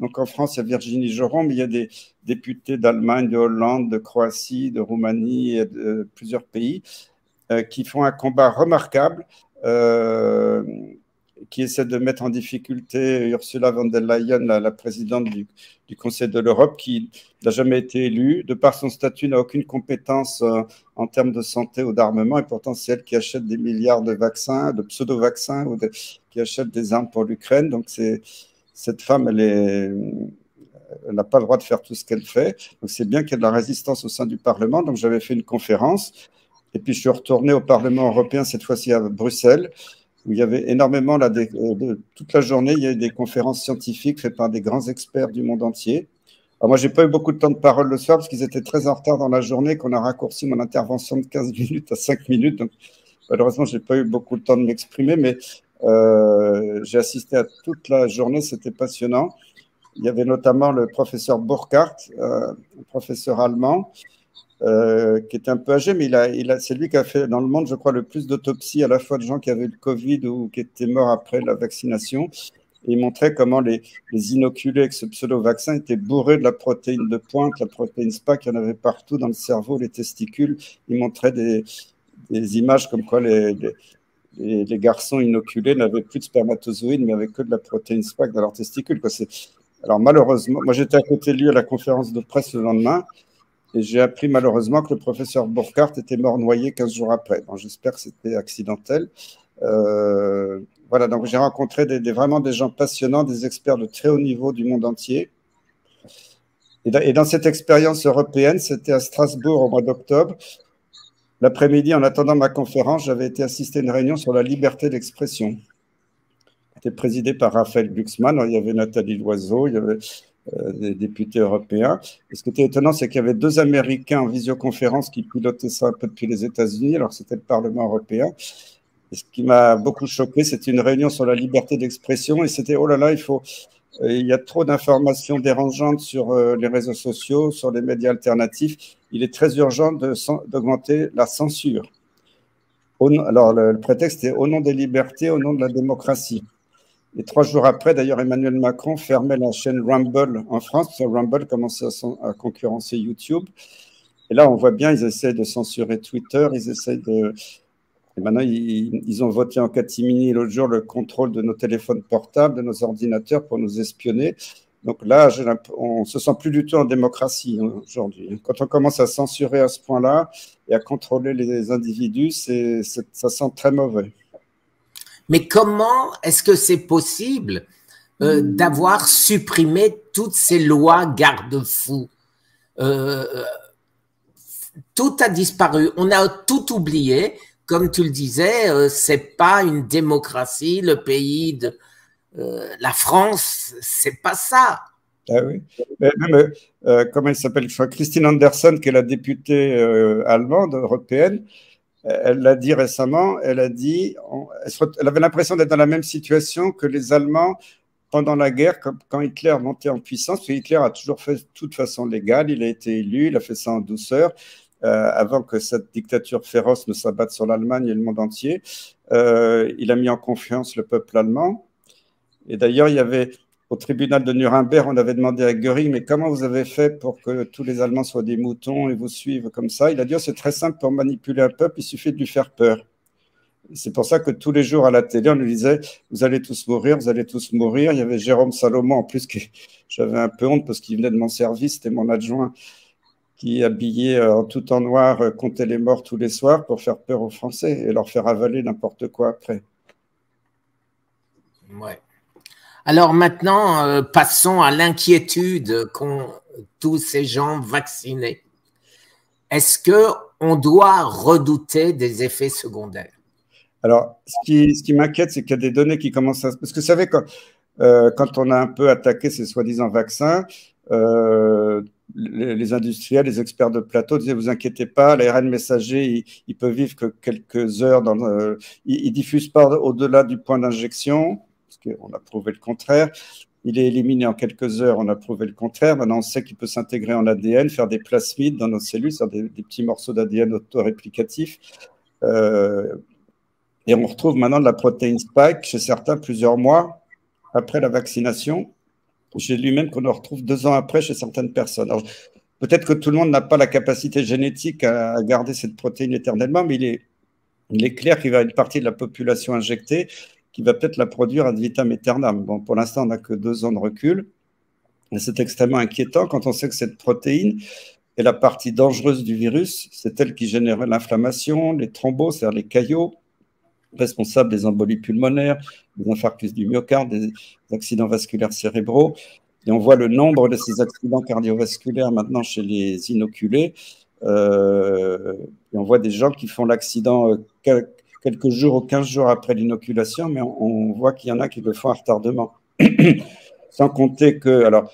Donc, en France, il y a Virginie Joron, mais il y a des députés d'Allemagne, de Hollande, de Croatie, de Roumanie et de plusieurs pays euh, qui font un combat remarquable. Euh, qui essaie de mettre en difficulté Ursula von der Leyen, la, présidente du, Conseil de l'Europe, qui n'a jamais été élue. De par son statut, n'a aucune compétence euh, en termes de santé ou d'armement, et pourtant c'est elle qui achète des milliards de vaccins, de pseudo-vaccins, ou qui achète des armes pour l'Ukraine. Donc c'est cette femme, elle n'a pas le droit de faire tout ce qu'elle fait. Donc c'est bien qu'il y ait de la résistance au sein du Parlement. Donc j'avais fait une conférence. Et puis je suis retourné au Parlement européen, cette fois-ci à Bruxelles où il y avait énormément, euh, toute la journée, il y a eu des conférences scientifiques faites par des grands experts du monde entier. Alors moi, j'ai pas eu beaucoup de temps de parole le soir parce qu'ils étaient très en retard dans la journée, qu'on a raccourci mon intervention de 15 minutes à 5 minutes. Donc, malheureusement, j'ai pas eu beaucoup de temps de m'exprimer, mais euh, j'ai assisté à toute la journée, c'était passionnant. Il y avait notamment le professeur Burkhardt, euh, un professeur allemand, euh, qui est un peu âgé, mais il a, il a, c'est lui qui a fait dans le monde, je crois, le plus d'autopsies à la fois de gens qui avaient le Covid ou qui étaient morts après la vaccination. Il montrait comment les, les inoculés avec ce pseudo-vaccin étaient bourrés de la protéine de pointe, la protéine SPAC, il y en avait partout dans le cerveau, les testicules. Il montrait des, des images comme quoi les, les, les, garçons inoculés n'avaient plus de spermatozoïdes, mais avaient que de la protéine SPAC dans leurs testicules. Alors malheureusement, moi j'étais à côté de lui à la conférence de presse le lendemain. Et j'ai appris malheureusement que le professeur Burkhardt était mort noyé 15 jours après. J'espère que c'était accidentel. Euh, voilà, donc j'ai rencontré vraiment des gens passionnants, des experts de très haut niveau du monde entier. Et dans, cette expérience européenne, c'était à Strasbourg au mois d'octobre. L'après-midi, en attendant ma conférence, j'avais été assister à une réunion sur la liberté d'expression. C'était présidé par Raphaël Glucksmann. Il y avait Nathalie Loiseau, il y avait euh, des députés européens. Et ce qui était étonnant, c'est qu'il y avait deux Américains en visioconférence qui pilotaient ça un peu depuis les États-Unis, alors c'était le Parlement européen. Et ce qui m'a beaucoup choqué, c'était une réunion sur la liberté d'expression, et c'était, oh là là, il faut... Il y a trop d'informations dérangeantes sur euh, les réseaux sociaux, sur les médias alternatifs. Il est très urgent d'augmenter la censure. Alors, le prétexte est au nom des libertés, au nom de la démocratie. Et trois jours après, d'ailleurs, Emmanuel Macron fermait la chaîne Rumble en France, Rumble commençait à, concurrencer YouTube. Et là, on voit bien, ils essaient de censurer Twitter, ils essaient de. Maintenant, ils, ont voté en catimini l'autre jour le contrôle de nos téléphones portables, de nos ordinateurs pour nous espionner. Donc là, on se sent plus du tout en démocratie hein, aujourd'hui. Quand on commence à censurer à ce point-là et à contrôler les individus, ça sent très mauvais. Mais comment est-ce que c'est possible euh, d'avoir supprimé toutes ces lois garde-fous? Euh, Tout a disparu, on a tout oublié. Comme tu le disais, euh, c'est pas une démocratie, le pays de la France, c'est pas ça. Ah oui. Même, euh, comment elle s'appelle Christine Anderson, qui est la députée euh, allemande, européenne, elle l'a dit récemment, elle a dit, elle, avait l'impression d'être dans la même situation que les Allemands pendant la guerre, quand, Hitler montait en puissance, Hitler a toujours fait de façon légale, il a été élu, il a fait ça en douceur, euh, avant que cette dictature féroce ne s'abatte sur l'Allemagne et le monde entier. il a mis en confiance le peuple allemand. Et d'ailleurs, il y avait au tribunal de Nuremberg, on avait demandé à Göring, mais comment vous avez fait pour que tous les Allemands soient des moutons et vous suivent comme ça? Il a dit, oh, c'est très simple pour manipuler un peuple, il suffit de lui faire peur. C'est pour ça que tous les jours à la télé, on nous disait, vous allez tous mourir, vous allez tous mourir. Il y avait Jérôme Salomon, en plus, qui j'avais un peu honte parce qu'il venait de mon service, c'était mon adjoint, qui habillé euh, en tout en noir euh, comptait les morts tous les soirs pour faire peur aux Français et leur faire avaler n'importe quoi après. Ouais. Alors maintenant, euh, passons à l'inquiétude qu'ont tous ces gens vaccinés. Est-ce que on doit redouter des effets secondaires? Alors, ce qui, ce qui m'inquiète, c'est qu'il y a des données qui commencent à... Parce que vous savez, quand, euh, quand on a un peu attaqué ces soi-disant vaccins, euh, les, industriels, les experts de plateau disaient vous inquiétez pas, l'ARN messager, il, peut vivre que quelques heures, il, ne diffuse pas au-delà du point d'injection on a prouvé le contraire. Il est éliminé en quelques heures, on a prouvé le contraire. Maintenant, on sait qu'il peut s'intégrer en ADN, faire des plasmides dans nos cellules, faire des, petits morceaux d'ADN autoréplicatifs. Euh, et on retrouve maintenant de la protéine spike chez certains plusieurs mois après la vaccination. J'ai lu même qu'on retrouve deux ans après chez certaines personnes. peut-être que tout le monde n'a pas la capacité génétique à, garder cette protéine éternellement, mais il est, clair qu'il va y avoir une partie de la population injectée qui va peut-être la produire ad vitam aeternam. Bon, pour l'instant, on n'a que deux ans de recul. C'est extrêmement inquiétant quand on sait que cette protéine est la partie dangereuse du virus. C'est elle qui génère l'inflammation, les thrombos, c'est-à-dire les caillots, responsables des embolies pulmonaires, des infarctus du myocarde, des accidents vasculaires cérébraux. Et on voit le nombre de ces accidents cardiovasculaires maintenant chez les inoculés. Euh, et on voit des gens qui font l'accident euh, quelques jours ou 15 jours après l'inoculation, mais on, voit qu'il y en a qui le font à retardement. [CLEARS THROAT] Sans compter que, alors,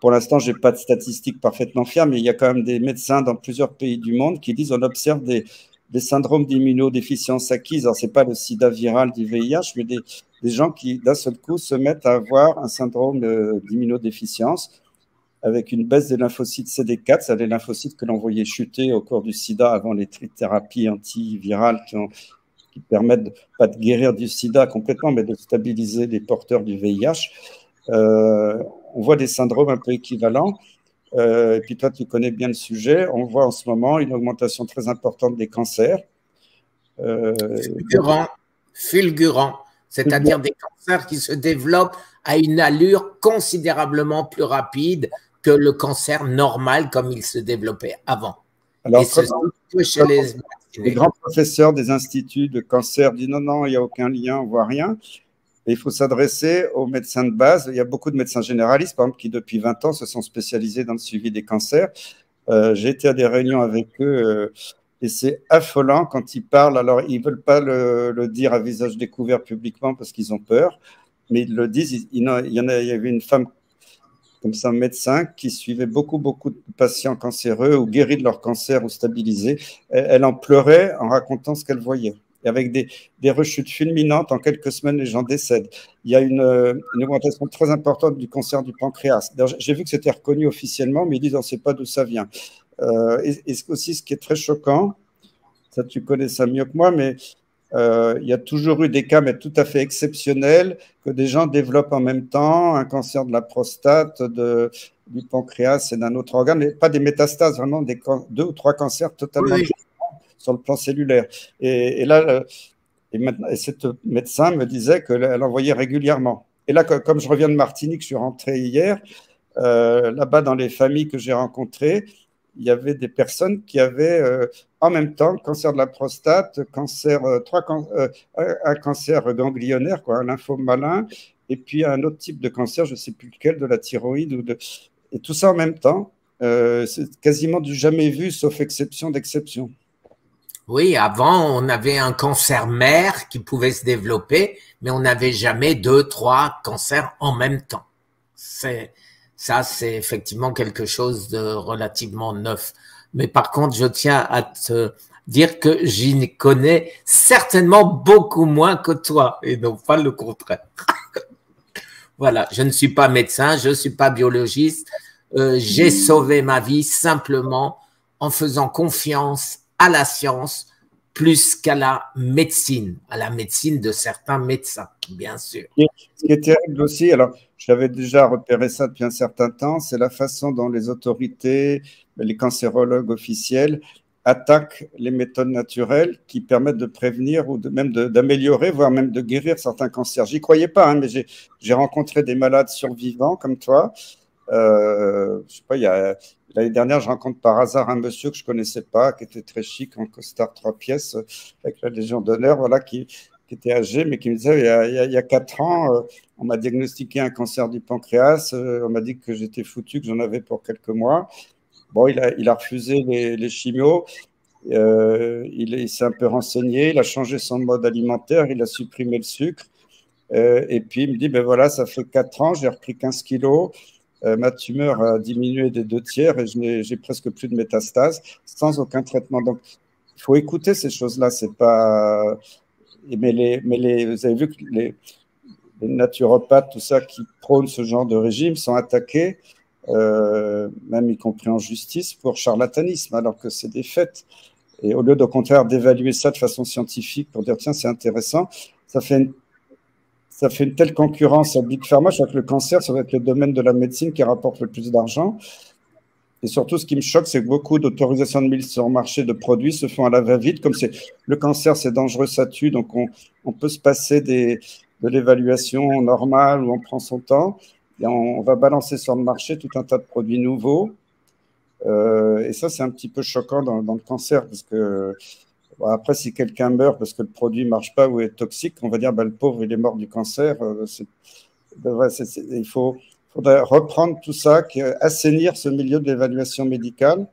pour l'instant, je n'ai pas de statistiques parfaitement fiables, mais il y a quand même des médecins dans plusieurs pays du monde qui disent on observe des, syndromes d'immunodéficience acquise. Alors, ce n'est pas le sida viral du VIH, mais des, gens qui, d'un seul coup, se mettent à avoir un syndrome d'immunodéficience avec une baisse des lymphocytes CD4, c'est les lymphocytes que l'on voyait chuter au cours du sida avant les thérapies antivirales qui permettent pas de guérir du sida complètement, mais de stabiliser les porteurs du VIH. Euh, on voit des syndromes un peu équivalents. Euh, et puis toi, tu connais bien le sujet. On voit en ce moment une augmentation très importante des cancers. Euh, fulgurant, fulgurant, c'est-à-dire des cancers qui se développent à une allure considérablement plus rapide que le cancer normal comme il se développait avant. Alors, et chez les les grands professeurs des instituts de cancer disent non, non, il n'y a aucun lien, on ne voit rien. Il faut s'adresser aux médecins de base. Il y a beaucoup de médecins généralistes, par exemple, qui depuis 20 ans se sont spécialisés dans le suivi des cancers. Euh, j'ai été à des réunions avec eux euh, et c'est affolant quand ils parlent. Alors, ils ne veulent pas le, dire à visage découvert publiquement parce qu'ils ont peur, mais ils le disent. Il, y, en il y avait une femme comme ça, un médecin qui suivait beaucoup, beaucoup de patients cancéreux ou guéris de leur cancer ou stabilisés. Elle, en pleurait en racontant ce qu'elle voyait. Et avec des, des, rechutes fulminantes, en quelques semaines, les gens décèdent. Il y a une, une augmentation très importante du cancer du pancréas. J'ai vu que c'était reconnu officiellement, mais ils disent on ne sait pas d'où ça vient. Euh, et, et aussi, ce qui est très choquant, ça tu connais ça mieux que moi, mais euh, il y a toujours eu des cas, mais tout à fait exceptionnels, que des gens développent en même temps un cancer de la prostate, de, du pancréas et d'un autre organe, mais pas des métastases, vraiment des deux ou trois cancers totalement différents sur le plan cellulaire. Et, là, euh, et, maintenant, et cette médecin me disait qu'elle en voyait régulièrement. Et là, comme je reviens de Martinique, je suis rentré hier, euh, là-bas dans les familles que j'ai rencontrées, il y avait des personnes qui avaient euh, en même temps cancer de la prostate, cancer, trois un cancer ganglionnaire, quoi, un lymphome malin, et puis un autre type de cancer, je ne sais plus lequel, de la thyroïde. Ou de... Et tout ça en même temps, c'est quasiment du jamais vu, sauf exception d'exception. Oui, avant, on avait un cancer mère qui pouvait se développer, mais on n'avait jamais deux, trois cancers en même temps. C'est Ça, c'est effectivement quelque chose de relativement neuf. Mais par contre, je tiens à te dire que j'y connais certainement beaucoup moins que toi et non pas le contraire. [LAUGHS] voilà, je ne suis pas médecin, je ne suis pas biologiste. Euh, j'ai sauvé ma vie simplement en faisant confiance à la science plus qu'à la médecine, à la médecine de certains médecins, bien sûr. Ce qui est terrible aussi, alors j'avais déjà repéré ça depuis un certain temps, c'est la façon dont les autorités, les cancérologues officiels attaquent les méthodes naturelles qui permettent de prévenir ou de, même d'améliorer, voire même de guérir certains cancers. J'y croyais pas, hein, mais j'ai rencontré des malades survivants comme toi. Euh, je sais pas, il y a L'année dernière, je rencontre par hasard un monsieur que je connaissais pas, qui était très chic en costard trois pièces avec la Légion d'honneur, voilà, qui, était âgé, mais qui me disait il y a, quatre ans, euh, on m'a diagnostiqué un cancer du pancréas, euh, on m'a dit que j'étais foutu, que j'en avais pour quelques mois. Bon, il a, il refusé les, les. Euh, il, s'est un peu renseigné, il a changé son mode alimentaire, il a supprimé le sucre. et puis il me dit, ben voilà, ça fait quatre ans, j'ai repris 15 kilos, ma tumeur a diminué des deux tiers et j'ai presque plus de métastases sans aucun traitement. Donc, il faut écouter ces choses-là. C'est pas. Mais, les, mais les, vous avez vu que les, naturopathes, tout ça, qui prônent ce genre de régime, sont attaqués, euh, même y compris en justice, pour charlatanisme, alors que c'est des faits. Et au lieu, au contraire, d'évaluer ça de façon scientifique pour dire tiens, c'est intéressant, ça fait une ça fait une telle concurrence à Big Pharma. Je crois que le cancer, ça va être le domaine de la médecine qui rapporte le plus d'argent. Et surtout, ce qui me choque, c'est que beaucoup d'autorisations de mise sur le marché de produits se font à la va-vite. Comme c'est le cancer, c'est dangereux, ça tue. Donc, on, peut se passer de l'évaluation normale où on prend son temps. Et on, va balancer sur le marché tout un tas de produits nouveaux. Euh, et ça, c'est un petit peu choquant dans, dans, le cancer parce que après, si quelqu'un meurt parce que le produit ne marche pas ou est toxique, on va dire ben, le pauvre, il est mort du cancer. Euh, ben, il faut faudrait reprendre tout ça, assainir ce milieu de l'évaluation médicale.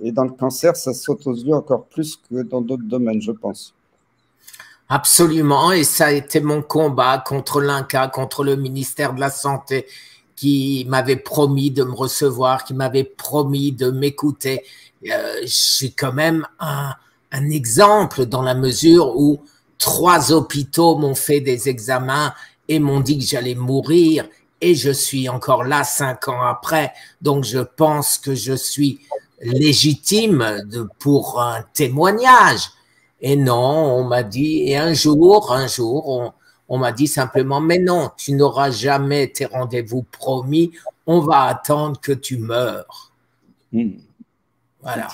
Et dans le cancer, ça saute aux yeux encore plus que dans d'autres domaines, je pense. Absolument, et ça a été mon combat contre l'INCA, contre le ministère de la Santé, qui m'avait promis de me recevoir, qui m'avait promis de m'écouter. Euh, je suis quand même un, un exemple dans la mesure où trois hôpitaux m'ont fait des examens et m'ont dit que j'allais mourir et je suis encore là cinq ans après. Donc je pense que je suis légitime de, pour un témoignage. Et non, on m'a dit, et un jour, un jour, on, m'a dit simplement, mais non, tu n'auras jamais tes rendez-vous promis, on va attendre que tu meurs. Hmm. Voilà.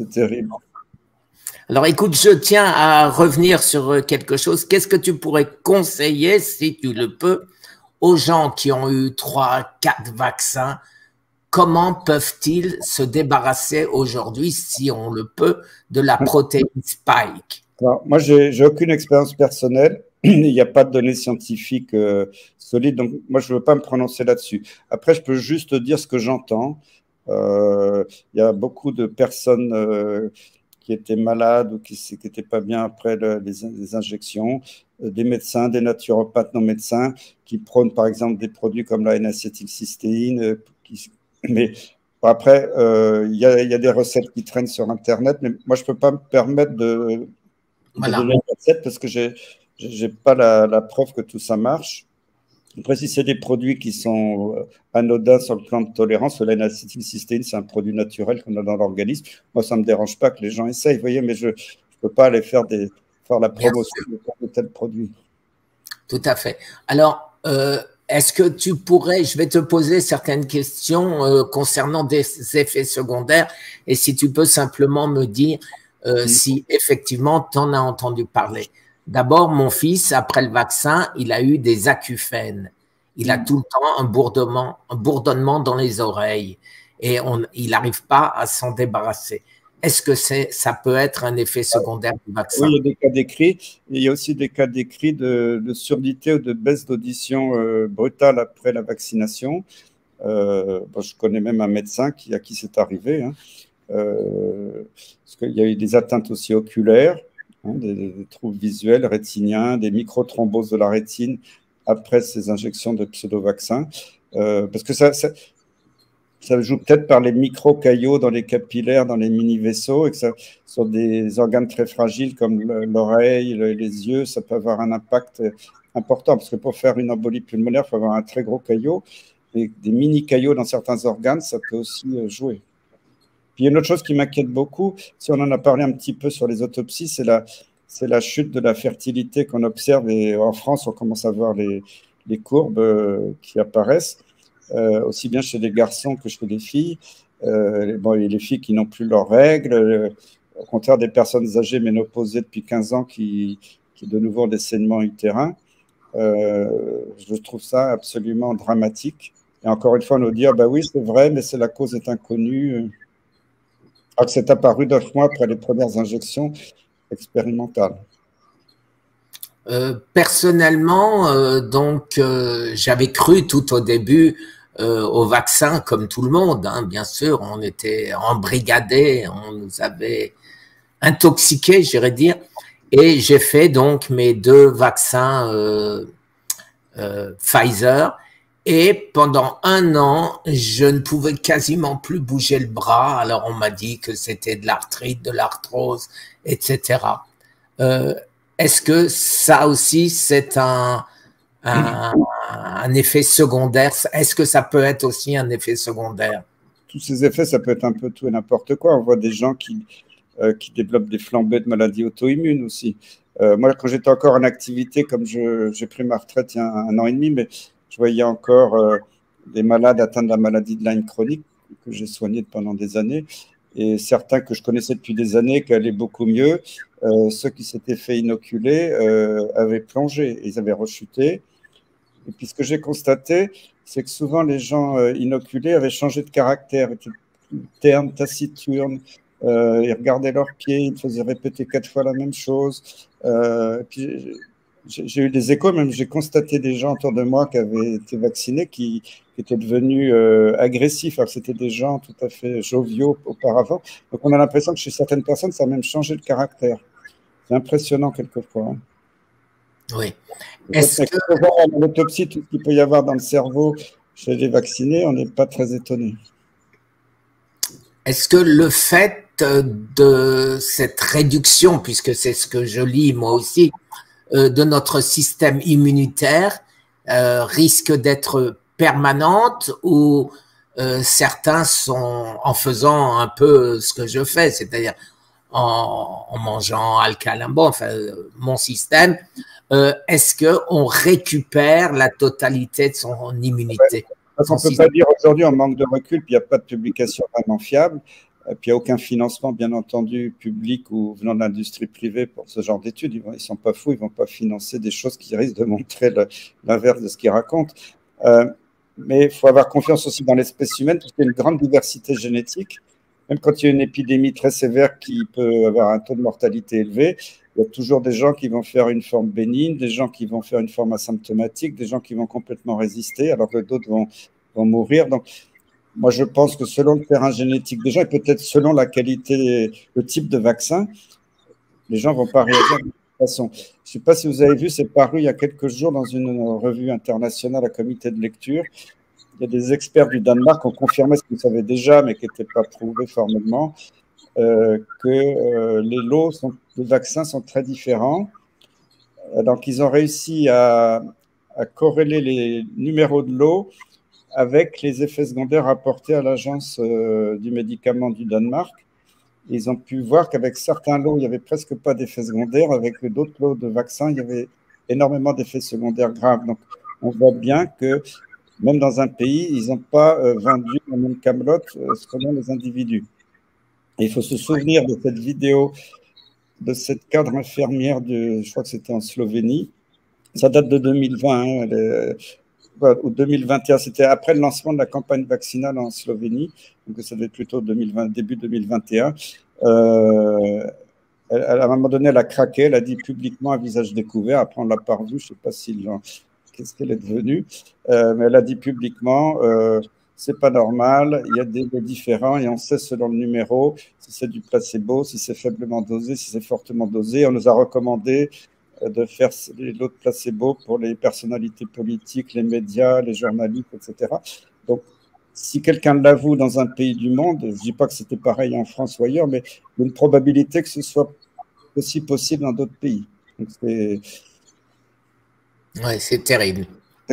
C'est terrible. Alors écoute, je tiens à revenir sur euh, quelque chose. Qu'est-ce que tu pourrais conseiller, si tu le peux, aux gens qui ont eu trois, quatre vaccins? Comment peuvent-ils se débarrasser aujourd'hui, si on le peut, de la protéine spike? Alors, Moi, j'ai aucune expérience personnelle. [CLEARS THROAT] Il n'y a pas de données scientifiques euh, solides, donc moi, je ne veux pas me prononcer là-dessus. Après, je peux juste dire ce que j'entends. Euh, il y a beaucoup de personnes euh, qui étaient malades ou qui n'étaient pas bien après les, injections, euh, des médecins, des naturopathes non médecins qui prônent par exemple des produits comme la N-acétylcystéine. [COUGHS] mais après, il y, a des recettes qui traînent sur Internet, mais moi je ne peux pas me permettre de, donner une recette parce que je n'ai pas la, preuve que tout ça marche. Après, si c'est des produits qui sont euh, anodins sur le plan de tolérance, l'acétylcystéine, c'est un produit naturel qu'on a dans l'organisme. Moi, ça ne me dérange pas que les gens essayent, vous voyez, mais je ne peux pas aller faire, des, faire la promotion de tel produit. Tout à fait. Alors, euh, est-ce que tu pourrais, je vais te poser certaines questions euh, concernant des effets secondaires, et si tu peux simplement me dire si effectivement tu en as entendu parler. D'abord, mon fils, après le vaccin, il a eu des acouphènes. Il a mm. tout le temps un bourdonnement, un bourdonnement dans les oreilles et on, il n'arrive pas à s'en débarrasser. Est-ce que ça peut être un effet secondaire du vaccin? Oui, il y a des cas décrits. Il y a aussi des cas décrits de, surdité ou de baisse d'audition euh, brutale après la vaccination. Euh, je connais même un médecin qui, à qui c'est arrivé. Hein. Euh, parce qu'il y a eu des atteintes aussi oculaires. Hein, des, troubles visuels rétiniens, des microthromboses de la rétine après ces injections de pseudo-vaccins. parce que ça, joue peut-être par les micro-caillots dans les capillaires, dans les mini-vaisseaux, et que sur des organes très fragiles comme l'oreille, les yeux, ça peut avoir un impact important, parce que pour faire une embolie pulmonaire, il faut avoir un très gros caillot, et des mini-caillots dans certains organes, ça peut aussi euh, jouer. Il y a une autre chose qui m'inquiète beaucoup, si on en a parlé un petit peu sur les autopsies, c'est la, chute de la fertilité qu'on observe, et en France, on commence à voir les, courbes euh, qui apparaissent. Euh, aussi bien chez les garçons que chez les filles. Euh, bon, et les filles qui n'ont plus leurs règles, euh, au contraire des personnes âgées ménopausées depuis 15 ans qui, de nouveau ont des saignements utérins. je trouve ça absolument dramatique. Et encore une fois, nous dire, bah oui, c'est vrai, mais c'est la cause est inconnue. Que c'est apparu neuf mois après les premières injections expérimentales. personnellement, donc, j'avais cru tout au début euh, au vaccin comme tout le monde, hein, bien sûr. On était embrigadés, on nous avait intoxiqués, j'irais dire. Et j'ai fait donc mes deux vaccins euh, euh, Pfizer. Et pendant un an, je ne pouvais quasiment plus bouger le bras. Alors on m'a dit que c'était de l'arthrite, de l'arthrose, etc. Est-ce que ça aussi, c'est un, un, effet secondaire? Est-ce que ça peut être aussi un effet secondaire? Tous ces effets, ça peut être un peu tout et n'importe quoi. On voit des gens qui, euh, qui développent des flambées de maladies auto-immunes aussi. Euh, moi, quand j'étais encore en activité, comme j'ai pris ma retraite il y a un, an et demi, mais je voyais encore euh, des malades atteints de la maladie de Lyme chronique que j'ai soigné pendant des années et certains que je connaissais depuis des années qui allaient beaucoup mieux. ceux qui s'étaient fait inoculer avaient plongé, ils avaient rechuté. Et puis ce que j'ai constaté, c'est que souvent les gens euh, inoculés avaient changé de caractère, étaient ternes, taciturnes, euh, ils regardaient leurs pieds, ils faisaient répéter quatre fois la même chose. Euh, j'ai eu des échos, même j'ai constaté des gens autour de moi qui avaient été vaccinés qui, étaient devenus agressifs. Alors c'était des gens tout à fait joviaux auparavant. Donc on a l'impression que chez certaines personnes, ça a même changé de caractère. C'est impressionnant quelquefois. Hein. Oui. Est-ce que l'autopsie, tout ce qu'il peut y avoir dans le cerveau chez les vaccinés, on n'est pas très étonné. Est-ce que le fait de cette réduction, puisque c'est ce que je lis moi aussi, euh, de notre système immunitaire euh, risque d'être permanente ou euh, certains sont en faisant un peu ce que je fais, c'est-à-dire en, en, mangeant alcalin, bon, enfin, mon système, euh, est-ce qu'on récupère la totalité de son immunité? On ne peut pas dire aujourd'hui on manque de recul, puis il n'y a pas de publication vraiment fiable, puis il n'y a aucun financement, bien entendu, public ou venant de l'industrie privée pour ce genre d'études. Ils ne sont pas fous, ils ne vont pas financer des choses qui risquent de montrer l'inverse de ce qu'ils racontent. Euh, mais il faut avoir confiance aussi dans l'espèce humaine, parce qu'il y a une grande diversité génétique. Même quand il y a une épidémie très sévère qui peut avoir un taux de mortalité élevé, il y a toujours des gens qui vont faire une forme bénigne, des gens qui vont faire une forme asymptomatique, des gens qui vont complètement résister, alors que d'autres vont, vont mourir. Donc, moi, je pense que selon le terrain génétique des gens, et peut-être selon la qualité, le type de vaccin, les gens ne vont pas réagir de toute façon. Je ne sais pas si vous avez vu, c'est paru il y a quelques jours dans une revue internationale à comité de lecture. Il y a des experts du Danemark qui ont confirmé ce qu'ils savaient déjà, mais qui n'était pas prouvé formellement, euh, que euh, les lots des vaccins sont très différents. Euh, donc, ils ont réussi à, corréler les numéros de lots avec les effets secondaires rapportés à l'agence du médicament du Danemark. Ils ont pu voir qu'avec certains lots, il n'y avait presque pas d'effets secondaires. Avec d'autres lots de vaccins, il y avait énormément d'effets secondaires graves. Donc, on voit bien que même dans un pays, ils n'ont pas vendu la même camelote selon les individus il faut se souvenir de cette vidéo de cette cadre infirmière de, je crois que c'était en Slovénie. Ça date de 2020 hein, ou 2021. C'était après le lancement de la campagne vaccinale en Slovénie. Donc ça devait être plutôt 2020, début 2021. Euh, à un moment donné, elle a craqué. Elle a dit publiquement un visage découvert. Après, on l'a pas revu. Je ne sais pas si qu'est-ce qu'elle est devenue. Euh, mais elle a dit publiquement. Euh, c'est pas normal, il y a des lots différents et on sait selon le numéro si c'est du placebo, si c'est faiblement dosé, si c'est fortement dosé. On nous a recommandé de faire l'autre placebo pour les personnalités politiques, les médias, les journalistes, etc. Donc, si quelqu'un l'avoue dans un pays du monde, je ne dis pas que c'était pareil en France ou ailleurs, mais il y a une probabilité que ce soit aussi possible dans d'autres pays. Oui, c'est terrible.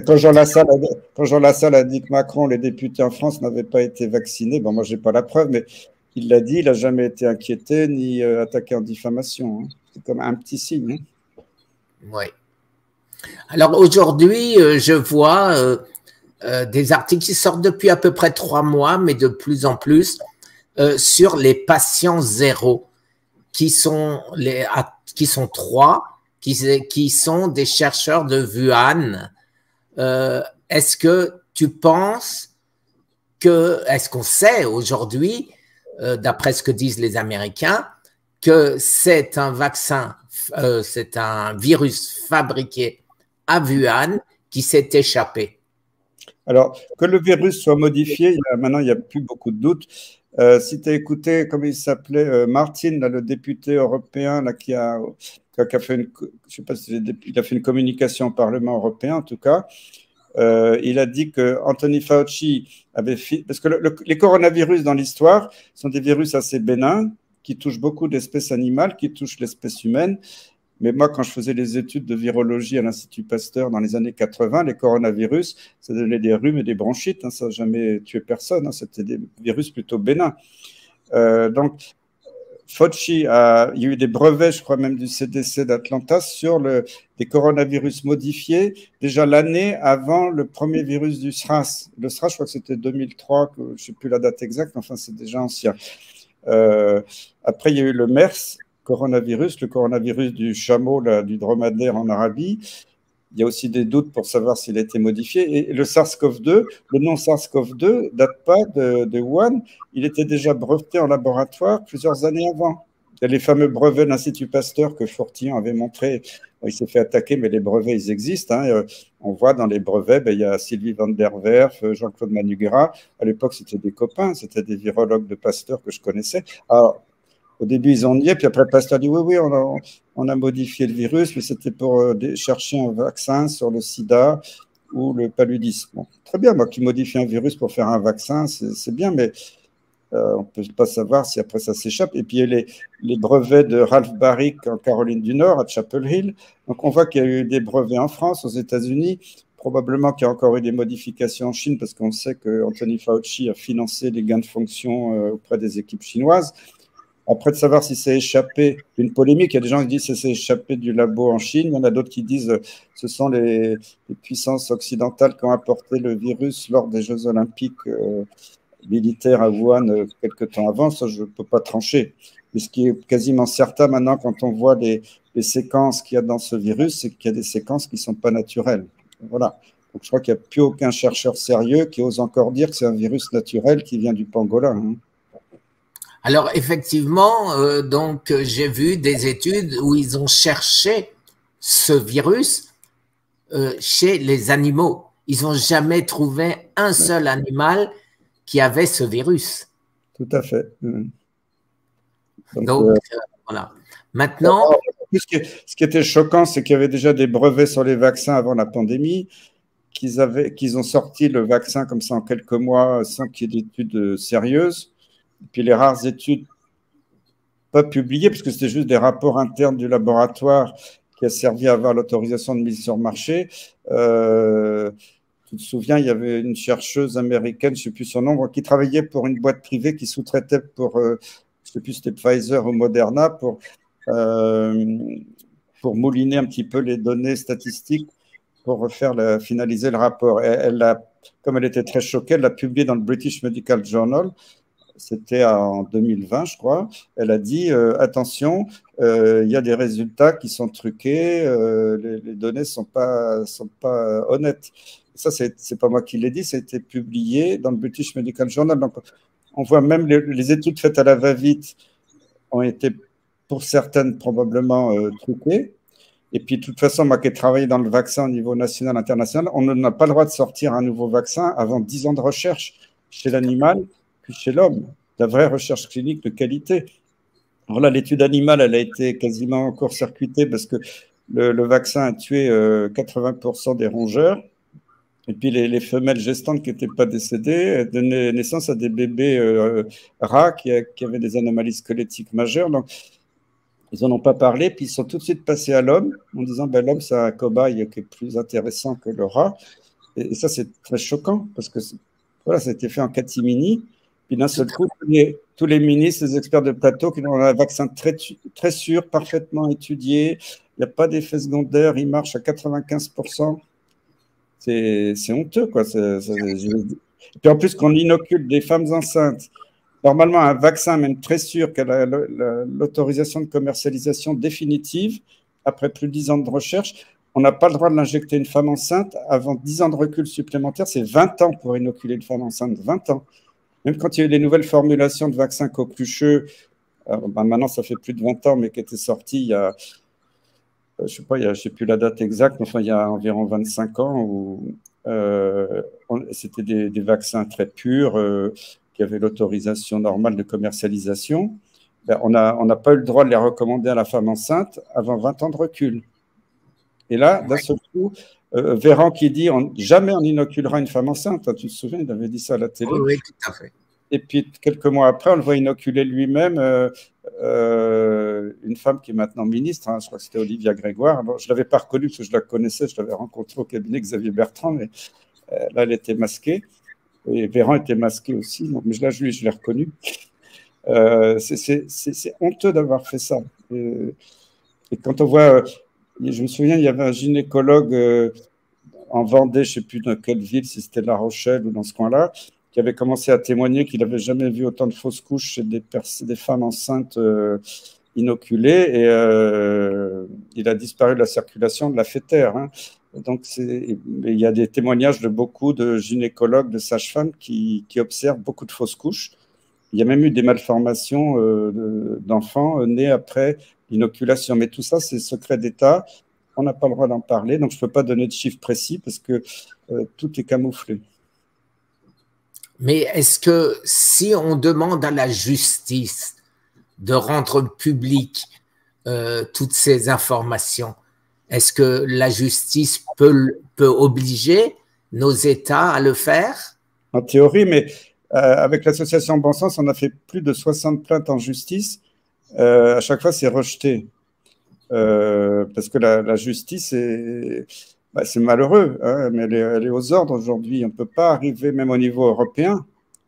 quand Jean, Lassalle a, quand Jean Lassalle a dit que Macron, les députés en France n'avaient pas été vaccinés, bon, moi, je n'ai pas la preuve, mais il l'a dit, il n'a jamais été inquiété ni euh, attaqué en diffamation. Hein. C'est comme un petit signe. Hein. Oui. Alors aujourd'hui, euh, je vois euh, des articles qui sortent depuis à peu près trois mois, mais de plus en plus, sur les patients zéro, qui sont, trois, qui, sont des chercheurs de Wuhan. est-ce que tu penses que, est-ce qu'on sait aujourd'hui euh, d'après ce que disent les Américains, que c'est un vaccin, euh, c'est un virus fabriqué à Wuhan qui s'est échappé. Alors, que le virus soit modifié, maintenant, il n'y a plus beaucoup de doutes. Euh, si tu as écouté, comme il s'appelait, Martin, le député européen là, qui, a, fait une, je sais pas il a fait une communication au Parlement européen, en tout cas, euh, il a dit que Anthony Fauci avait fait, parce que les coronavirus dans l'histoire sont des virus assez bénins qui touchent beaucoup d'espèces animales, qui touchent l'espèce humaine. Mais moi, quand je faisais les études de virologie à l'Institut Pasteur dans les années 80, les coronavirus, ça donnait des rhumes et des bronchites. Hein, ça n'a jamais tué personne. Hein, C'était des virus plutôt bénins. Euh, donc, Fauci a, il y a eu des brevets, je crois même du CDC d'Atlanta, sur le, des coronavirus modifiés, déjà l'année avant le premier virus du SRAS. Le SRAS, je crois que c'était 2003, je ne sais plus la date exacte, enfin c'est déjà ancien. Euh, après, il y a eu le MERS, coronavirus, le coronavirus du chameau, du dromadaire en Arabie. Il y a aussi des doutes pour savoir s'il a été modifié. Et le SARS-CoV-2, le nom SARS-CoV-2 date pas de, de, Wuhan. Il était déjà breveté en laboratoire plusieurs années avant. Il y a les fameux brevets de l'Institut Pasteur que Fortillon avait montré. il s'est fait attaquer, mais les brevets, ils existent. Hein. Euh, on voit dans les brevets, ben, il y a Sylvie Van der Werf, Jean-Claude Manugera. À l'époque, c'était des copains, c'était des virologues de Pasteur que je connaissais. Alors, au début, ils ont nié, puis après, le pasteur dit oui, oui, on a, modifié le virus, mais c'était pour euh, chercher un vaccin sur le sida ou le paludisme. très bien, moi qui modifie un virus pour faire un vaccin, c'est bien, mais euh, on ne peut pas savoir si après ça s'échappe. Et puis, les, brevets de Ralph Barrick en Caroline du Nord, à Chapel Hill. Donc, on voit qu'il y a eu des brevets en France, aux États-Unis. Probablement qu'il y a encore eu des modifications en Chine, parce qu'on sait que Anthony Fauci a financé les gains de fonction euh, auprès des équipes chinoises. Après, de savoir si c'est échappé, une polémique, il y a des gens qui disent que c'est échappé du labo en Chine, il y en a d'autres qui disent que ce sont les, puissances occidentales qui ont apporté le virus lors des Jeux olympiques euh, militaires à Wuhan euh, quelques temps avant, ça je ne peux pas trancher. Mais ce qui est quasiment certain maintenant quand on voit les, séquences qu'il y a dans ce virus, c'est qu'il y a des séquences qui ne sont pas naturelles. Voilà. Donc je crois qu'il n'y a plus aucun chercheur sérieux qui ose encore dire que c'est un virus naturel qui vient du pangolin. Hein. Alors effectivement, euh, donc j'ai vu des études où ils ont cherché ce virus euh, chez les animaux. Ils n'ont jamais trouvé un seul animal qui avait ce virus. Tout à fait. Mmh. Donc, euh, voilà. Maintenant. Ce qui, ce qui était choquant, c'est qu'il y avait déjà des brevets sur les vaccins avant la pandémie, qu'ils avaient, qu'ils ont sorti le vaccin comme ça en quelques mois sans qu'il y ait d'études sérieuses puis les rares études pas publiées, parce que c'était juste des rapports internes du laboratoire qui a servi à avoir l'autorisation de mise sur marché. Euh, tu te souviens, il y avait une chercheuse américaine, je ne sais plus son nom, qui travaillait pour une boîte privée qui sous-traitait pour, euh, je ne sais plus c'était Pfizer ou Moderna, pour, euh, pour mouliner un petit peu les données statistiques pour finaliser le rapport. elle a, comme elle était très choquée, elle l'a publié dans le British Medical Journal c'était en 2020, je crois, elle a dit euh, attention, euh, il y a des résultats qui sont truqués, euh, les, données ne sont pas, sont pas honnêtes. Ça, ce n'est pas moi qui l'ai dit, été publié dans le British Medical Journal. Donc, on voit même les, études faites à la va-vite ont été, pour certaines, probablement truquées. Et puis, de toute façon, moi qui ai travaillé dans le vaccin au niveau national, international, on n'a pas le droit de sortir un nouveau vaccin avant 10 ans de recherche chez l'animal chez l'homme, la vraie recherche clinique de qualité. Alors là, l'étude animale, elle a été quasiment court-circuitée parce que le, vaccin a tué 80% des rongeurs. Et puis les, femelles gestantes qui n'étaient pas décédées donnaient naissance à des bébés rats qui, avaient des anomalies squelettiques majeures. Donc, ils n'en ont pas parlé, puis ils sont tout de suite passés à l'homme en disant ben, l'homme, c'est un cobaye qui est plus intéressant que le rat. Et, ça, c'est très choquant parce que voilà, ça a été fait en catimini. Puis d'un seul coup, tous les, ministres, les experts de plateau qui ont un vaccin très, sûr, parfaitement étudié, il n'y a pas d'effet secondaire, il marche à 95%. C'est honteux, quoi. Puis en plus, qu'on inocule des femmes enceintes Normalement, un vaccin, même très sûr, qui a l'autorisation de commercialisation définitive, après plus de 10 ans de recherche, on n'a pas le droit de l'injecter une femme enceinte avant 10 ans de recul supplémentaire. C'est 20 ans pour inoculer une femme enceinte, 20 ans. Même quand il y a eu les nouvelles formulations de vaccins coquelucheux, euh, ben maintenant ça fait plus de 20 ans, mais qui étaient sortis il y a, euh, je sais pas, plus la date exacte, mais enfin il y a environ 25 ans, où euh, c'était des, des, vaccins très purs, qui avaient l'autorisation normale de commercialisation, ben, on n'a pas eu le droit de les recommander à la femme enceinte avant 20 ans de recul. Et là, d'un seul coup, euh, Véran qui dit jamais on inoculera une femme enceinte. Tu te souviens, il avait dit ça à la télé. Oui, tout à fait. Et puis quelques mois après, on le voit inoculer lui-même euh, euh, une femme qui est maintenant ministre. Hein, je crois que c'était Olivia Grégoire. je ne l'avais pas reconnue parce que je la connaissais. Je l'avais rencontrée au cabinet Xavier Bertrand, mais là, elle était masquée. Et Véran était masqué aussi, donc, mais là, je, je l'ai reconnu. Euh, c'est honteux d'avoir fait ça. Et, quand on voit, euh, je me souviens, il y avait un gynécologue euh, en Vendée, je ne sais plus dans quelle ville, si c'était La Rochelle ou dans ce coin-là, qui avait commencé à témoigner qu'il n'avait jamais vu autant de fausses couches chez des, femmes enceintes inoculées. Et il a disparu de la circulation de la fétaire. Hein. Donc, il y a des témoignages de beaucoup de gynécologues, de sages-femmes qui, observent beaucoup de fausses couches. Il y a même eu des malformations euh, d'enfants nés après l'inoculation. Mais tout ça, c'est secret d'État. On n'a pas le droit d'en parler. Donc, je ne peux pas donner de chiffres précis parce que euh, tout est camouflé. Mais est-ce que si on demande à la justice de rendre public euh, toutes ces informations, est-ce que la justice peut, peut obliger nos États à le faire? En théorie, mais euh, avec l'association Bon Sens, on a fait plus de 60 plaintes en justice. Euh, à chaque fois, c'est rejeté. Euh, parce que la, justice, bah, c'est malheureux, hein, mais elle est, aux ordres aujourd'hui. On ne peut pas arriver, même au niveau européen.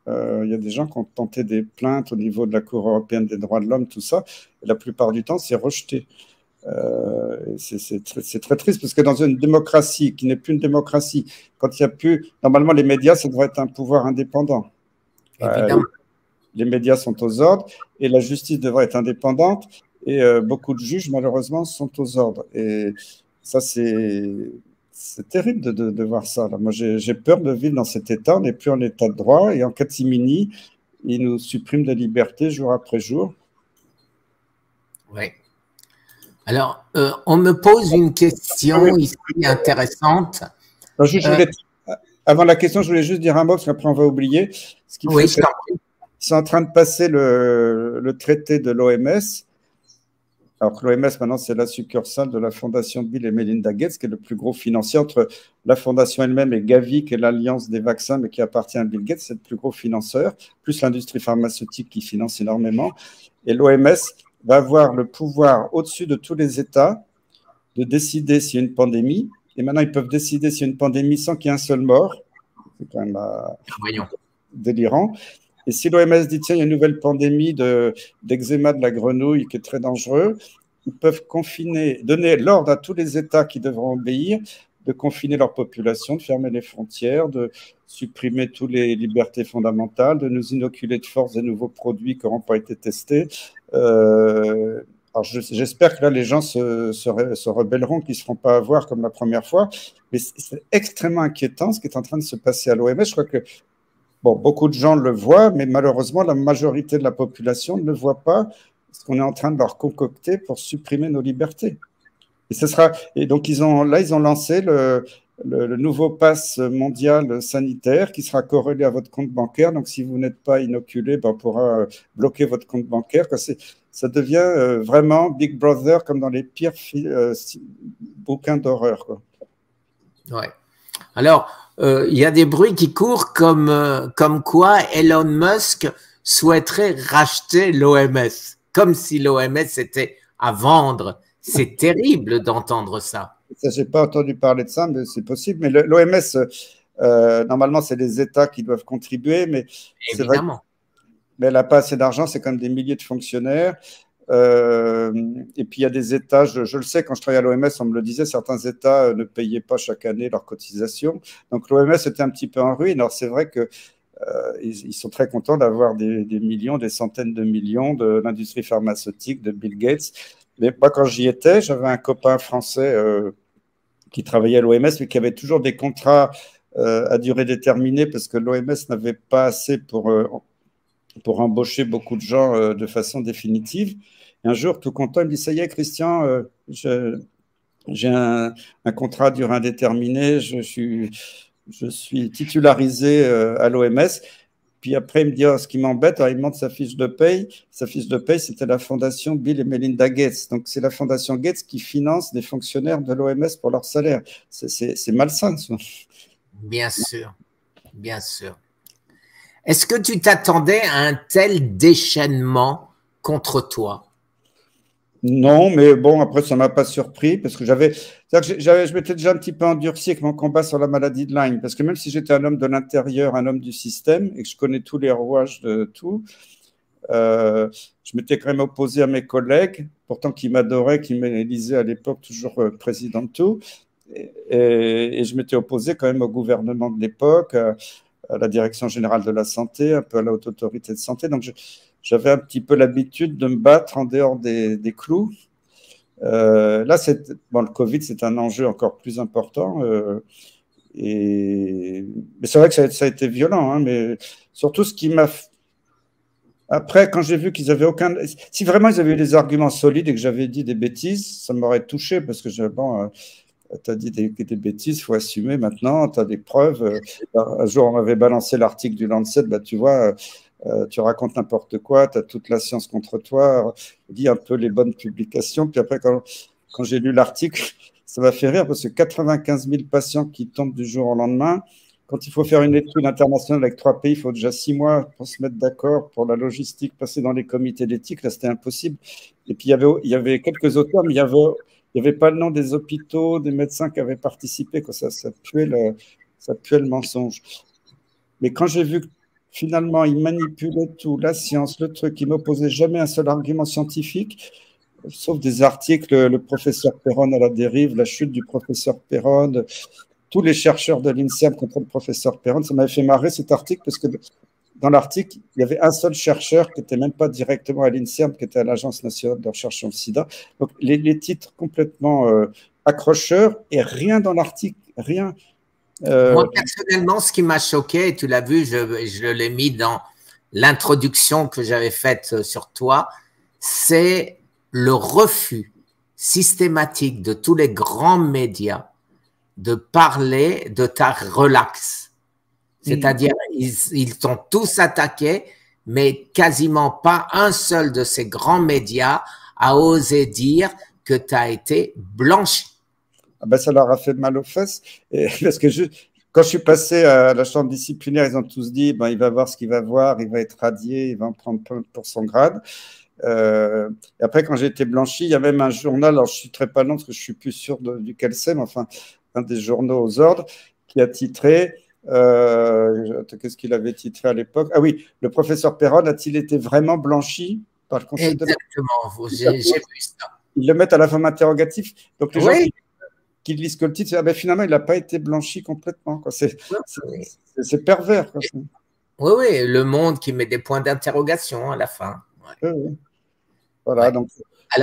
Il y a des gens qui ont tenté des plaintes au niveau de la Cour européenne des droits de l'homme, tout ça. la plupart du temps, c'est rejeté. Euh, c'est très, triste parce que dans une démocratie qui n'est plus une démocratie, quand il n'y a plus. Normalement, les médias, ça devrait être un pouvoir indépendant. Euh, les médias sont aux ordres et la justice devrait être indépendante et euh, beaucoup de juges, malheureusement, sont aux ordres. Et ça, c'est. C'est terrible de, de, voir ça. Moi, j'ai peur de vivre dans cet état. On n'est plus en état de droit. Et en catimini, ils nous suppriment de liberté jour après jour. Oui. Alors, euh, on me pose une question ici intéressante. Euh, avant la question, je voulais juste dire un mot, parce qu'après on va oublier. Ce qui oui, c'est en train de passer le, traité de l'OMS. Alors que l'OMS, maintenant, c'est la succursale de la fondation Bill et Melinda Gates, qui est le plus gros financier entre la fondation elle-même et Gavi, qui est l'alliance des vaccins, mais qui appartient à Bill Gates, c'est le plus gros financeur, plus l'industrie pharmaceutique qui finance énormément. Et l'OMS va avoir le pouvoir au-dessus de tous les États de décider s'il y a une pandémie. Et maintenant, ils peuvent décider s'il y a une pandémie sans qu'il y ait un seul mort. C'est quand même euh, délirant. Et si l'OMS dit, tiens, il y a une nouvelle pandémie d'eczéma de, la grenouille qui est très dangereux, ils peuvent confiner, donner l'ordre à tous les États qui devront obéir de confiner leur population, de fermer les frontières, de supprimer toutes les libertés fondamentales, de nous inoculer de force des nouveaux produits qui n'auront pas été testés, euh, alors j'espère que là, les gens se, se, rebelleront, qu'ils ne se feront pas avoir comme la première fois. Mais c'est extrêmement inquiétant ce qui est en train de se passer à l'OMS. Je crois que bon, beaucoup de gens le voient, mais malheureusement, la majorité de la population ne le voit pas ce qu'on est en train de leur concocter pour supprimer nos libertés. Et, ce sera, et donc, ils ont, là, ils ont lancé le, nouveau pass mondial sanitaire qui sera corrélé à votre compte bancaire. Donc, si vous n'êtes pas inoculé, ben, on pourra bloquer votre compte bancaire. Ça devient vraiment Big Brother comme dans les pires bouquins d'horreur. Ouais. Alors, euh, il y a des bruits qui courent comme, euh, comme quoi Elon Musk souhaiterait racheter l'OMS, comme si l'OMS était à vendre. C'est terrible d'entendre ça. Ça, j'ai pas entendu parler de ça, mais c'est possible. Mais l'OMS, euh, normalement, c'est les États qui doivent contribuer, mais évidemment. mais elle n'a pas assez d'argent. C'est comme des milliers de fonctionnaires. Euh, et puis il y a des États, je, le sais, quand je travaillais à l'OMS, on me le disait, certains États euh, ne payaient pas chaque année leurs cotisations. Donc l'OMS était un petit peu en ruine. Alors c'est vrai que euh, ils, sont très contents d'avoir des, millions, des centaines de millions de l'industrie pharmaceutique, de Bill Gates. Mais moi, quand j'y étais, j'avais un copain français qui travaillait à l'OMS, mais qui avait toujours des contrats à durée déterminée parce que l'OMS n'avait pas assez pour, pour embaucher beaucoup de gens de façon définitive un jour, tout content, il me dit Ça y est, Christian, euh, j'ai un, contrat à durée indéterminée, je suis, titularisé euh, à l'OMS. Puis après, il me dit oh, Ce qui m'embête, il montre sa fiche de paye. Sa fiche de paye, c'était la fondation Bill et Melinda Gates. Donc, c'est la fondation Gates qui finance des fonctionnaires de l'OMS pour leur salaire. C'est malsain, ça. Bien sûr, bien sûr. Est-ce que tu t'attendais à un tel déchaînement contre toi? Non, mais bon, après, ça m'a pas surpris parce que j'avais. Je m'étais déjà un petit peu endurci avec mon combat sur la maladie de Lyme. Parce que même si j'étais un homme de l'intérieur, un homme du système, et que je connais tous les rouages de tout, euh, je m'étais quand même opposé à mes collègues, pourtant qui m'adoraient, qui m'élisaient à l'époque toujours euh, président de tout. Et, je m'étais opposé quand même au gouvernement de l'époque, à, la direction générale de la santé, un peu à la haute autorité de santé. Donc, je j'avais un petit peu l'habitude de me battre en dehors des, clous. Euh, là, le Covid, c'est un enjeu encore plus important. Euh, mais c'est vrai que ça, a été violent. Hein, mais surtout, ce qui m'a. Après, quand j'ai vu qu'ils avaient aucun. Si vraiment ils avaient eu des arguments solides et que j'avais dit des bêtises, ça m'aurait touché parce que bon, euh, tu as dit des, bêtises, il faut assumer maintenant, tu as des preuves. Un jour, on m'avait balancé l'article du Lancet, bah, tu vois, euh, tu racontes n'importe quoi, tu as toute la science contre toi, dis un peu les bonnes publications. Puis après, quand, quand j'ai lu l'article, [LAUGHS] ça m'a fait rire parce que 95 000 patients qui tombent du jour au lendemain, quand il faut faire une étude internationale avec trois pays, il faut déjà six mois pour se mettre d'accord pour la logistique, passer dans les comités d'éthique. Là, c'était impossible. Et puis, il y avait, il y avait quelques auteurs, mais il n'y avait, avait pas le nom des hôpitaux, des médecins qui avaient participé. que Ça, ça, puait le, ça puait le mensonge. Mais quand j'ai vu que Finalement, il manipulait tout, la science, le truc. Il n'opposait jamais un seul argument scientifique, sauf des articles, le professeur Perron à la dérive, la chute du professeur Perron, tous les chercheurs de l'INSEAD contre le professeur Perron. Ça m'avait fait marrer cet article parce que dans l'article, il y avait un seul chercheur qui n'était même pas directement à l'INSERM, qui était à l'Agence nationale de recherche sur le sida. Donc, les, titres complètement euh, accrocheurs et rien dans l'article, rien. Euh, Moi, personnellement, ce qui m'a choqué, et tu l'as vu, je, je l'ai mis dans l'introduction que j'avais faite sur toi, c'est le refus systématique de tous les grands médias de parler de ta relax. C'est-à-dire, ils, ils t'ont tous attaqué, mais quasiment pas un seul de ces grands médias a osé dire que tu as été blanchi ah ben, ça leur a fait mal aux fesses. Et, [LAUGHS] parce que je, quand je suis passé à la chambre disciplinaire, ils ont tous dit ben, il va voir ce qu'il va voir, il va être radié, il va en prendre pour son grade. Euh, et après, quand j'ai été blanchi, il y a même un journal, alors je suis très pas long parce que je suis plus sûr de, duquel c'est, mais enfin, un des journaux aux ordres, qui a titré. Euh, Qu'est-ce qu'il avait titré à l'époque? Ah oui, le professeur Perron a-t-il été vraiment blanchi par le conseil Exactement, j'ai vu ça. Ils le mettent à la forme interrogative. Donc les gens qui lisent que le titre, ah ben, finalement, il n'a pas été blanchi complètement. C'est pervers. Oui, oui, le monde qui met des points d'interrogation à la fin. Voilà, donc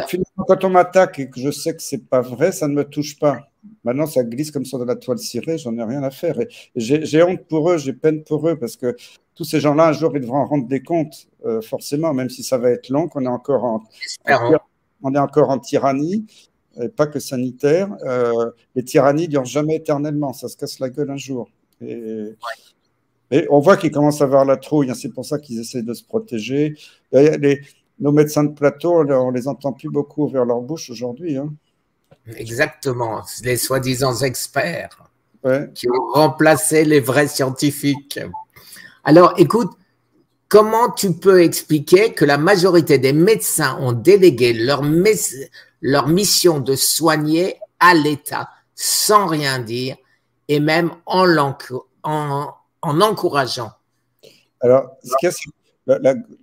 finalement, quand on m'attaque et que je sais que c'est pas vrai, ça ne me touche pas. Maintenant, ça glisse comme sur de la toile cirée, j'en ai rien à faire. J'ai honte pour eux, j'ai peine pour eux, parce que tous ces gens-là, un jour, ils devront en rendre des comptes, euh, forcément, même si ça va être long, qu'on est encore en, on est encore en tyrannie. Et pas que sanitaire. Euh, les tyrannies ne durent jamais éternellement, ça se casse la gueule un jour. Et, on voit qu'ils commencent à avoir la trouille, hein, c'est pour ça qu'ils essaient de se protéger. nos médecins de plateau, on les entend plus beaucoup ouvrir leur bouche aujourd'hui. Hein. Exactement, les soi-disant experts qui ont remplacé les vrais scientifiques. Alors, écoute, comment tu peux expliquer que la majorité des médecins ont délégué leur, leur mission de soigner à l'État sans rien dire et même en, en, en encourageant Alors,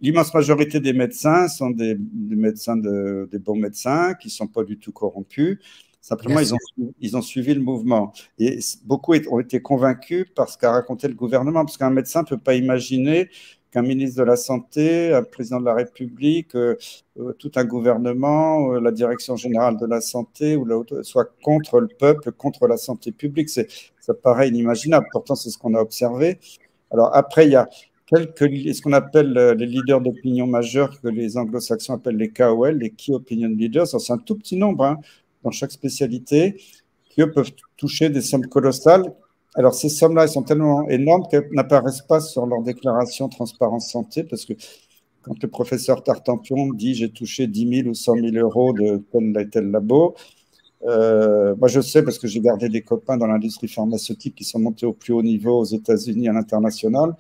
l'immense majorité des médecins sont des, médecins de, des bons médecins qui ne sont pas du tout corrompus. Simplement, ils ont, ils ont, suivi le mouvement. Et beaucoup ont été convaincus par ce qu'a raconté le gouvernement, parce qu'un médecin ne peut pas imaginer qu'un ministre de la Santé, un président de la République, euh, euh, tout un gouvernement, euh, la direction générale de la santé ou soit contre le peuple, contre la santé publique. Ça paraît inimaginable. Pourtant, c'est ce qu'on a observé. Alors après, il y a quelques, ce qu'on appelle les leaders d'opinion majeurs que les anglo-saxons appellent les KOL, les Key Opinion Leaders. C'est un tout petit nombre hein, dans chaque spécialité qui eux, peuvent toucher des sommes colossales alors, ces sommes-là, elles sont tellement énormes qu'elles n'apparaissent pas sur leur déclaration transparence santé, parce que quand le professeur Tartampion dit j'ai touché 10 000 ou 100 000 euros de tel et tel labo, euh, moi je sais parce que j'ai gardé des copains dans l'industrie pharmaceutique qui sont montés au plus haut niveau aux États-Unis à l'international,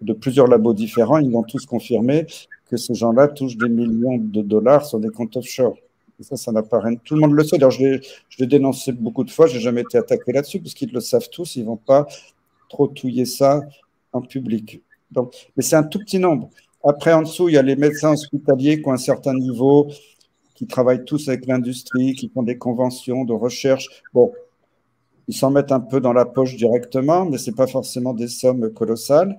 de plusieurs labos différents, ils vont tous confirmer que ces gens-là touchent des millions de dollars sur des comptes offshore ça, ça n'a pas rien. Tout le monde le sait. Alors, je l'ai dénoncé beaucoup de fois. Je n'ai jamais été attaqué là-dessus, parce qu'ils le savent tous. Ils ne vont pas trop touiller ça en public. Donc, mais c'est un tout petit nombre. Après, en dessous, il y a les médecins hospitaliers qui ont un certain niveau, qui travaillent tous avec l'industrie, qui font des conventions de recherche. Bon, ils s'en mettent un peu dans la poche directement, mais ce n'est pas forcément des sommes colossales.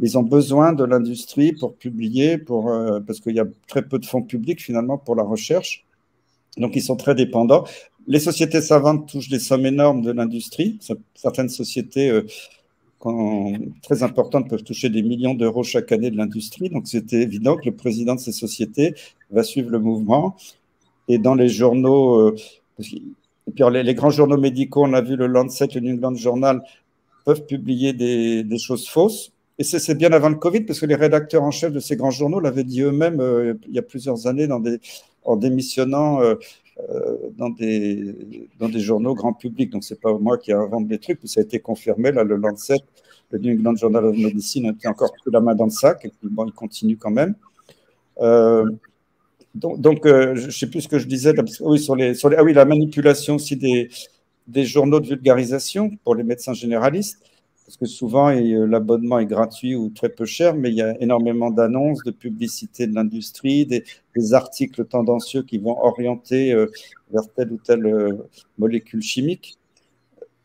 Ils ont besoin de l'industrie pour publier, pour, euh, parce qu'il y a très peu de fonds publics finalement pour la recherche. Donc, ils sont très dépendants. Les sociétés savantes touchent des sommes énormes de l'industrie. Certaines sociétés euh, très importantes peuvent toucher des millions d'euros chaque année de l'industrie. Donc, c'était évident que le président de ces sociétés va suivre le mouvement. Et dans les journaux, euh, et puis les, grands journaux médicaux, on a vu le Lancet, le New England Journal, peuvent publier des, choses fausses. Et c'est bien avant le Covid, parce que les rédacteurs en chef de ces grands journaux l'avaient dit eux-mêmes euh, il y a plusieurs années dans des, en démissionnant euh, euh, dans, des, dans des journaux grand public. Donc, ce n'est pas moi qui invente des trucs, mais ça a été confirmé. Là, le Lancet, le New England Journal of Medicine a encore plus la main dans le sac, et puis bon, il continue quand même. Euh, donc, je ne sais plus ce que je disais. oui, sur les, ah oui, la manipulation aussi des, des journaux de vulgarisation pour les médecins généralistes parce que souvent euh, l'abonnement est gratuit ou très peu cher, mais il y a énormément d'annonces, de publicité de l'industrie, des, articles tendancieux qui vont orienter euh, vers telle ou telle euh, molécule chimique.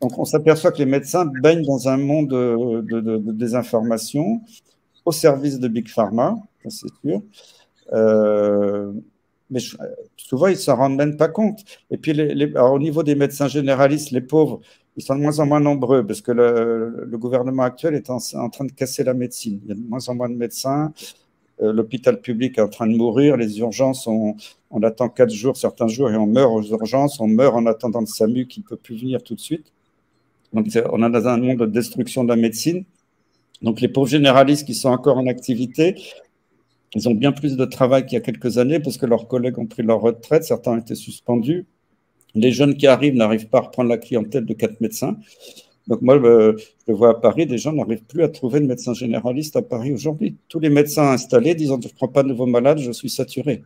Donc on s'aperçoit que les médecins baignent dans un monde de, désinformation au service de Big Pharma, c'est sûr. mais souvent, ils ne s'en rendent même pas compte. Et puis, au niveau des médecins généralistes, les pauvres, ils sont de moins en moins nombreux parce que le, gouvernement actuel est en, train de casser la médecine. Il y a de moins en moins de médecins. Euh, l'hôpital public est en train de mourir. Les urgences, on, attend quatre jours, certains jours, et on meurt aux urgences. On meurt en attendant le SAMU qui ne peut plus venir tout de suite. Donc, on a dans un monde de destruction de la médecine. Donc, les pauvres généralistes qui sont encore en activité, ils ont bien plus de travail qu'il y a quelques années parce que leurs collègues ont pris leur retraite, certains ont été suspendus. Les jeunes qui arrivent n'arrivent pas à reprendre la clientèle de quatre médecins. Donc moi, je le vois à Paris, des gens n'arrivent plus à trouver de médecin généraliste à Paris aujourd'hui. Tous les médecins installés disent je ne prends pas de nouveaux malades, je suis saturé.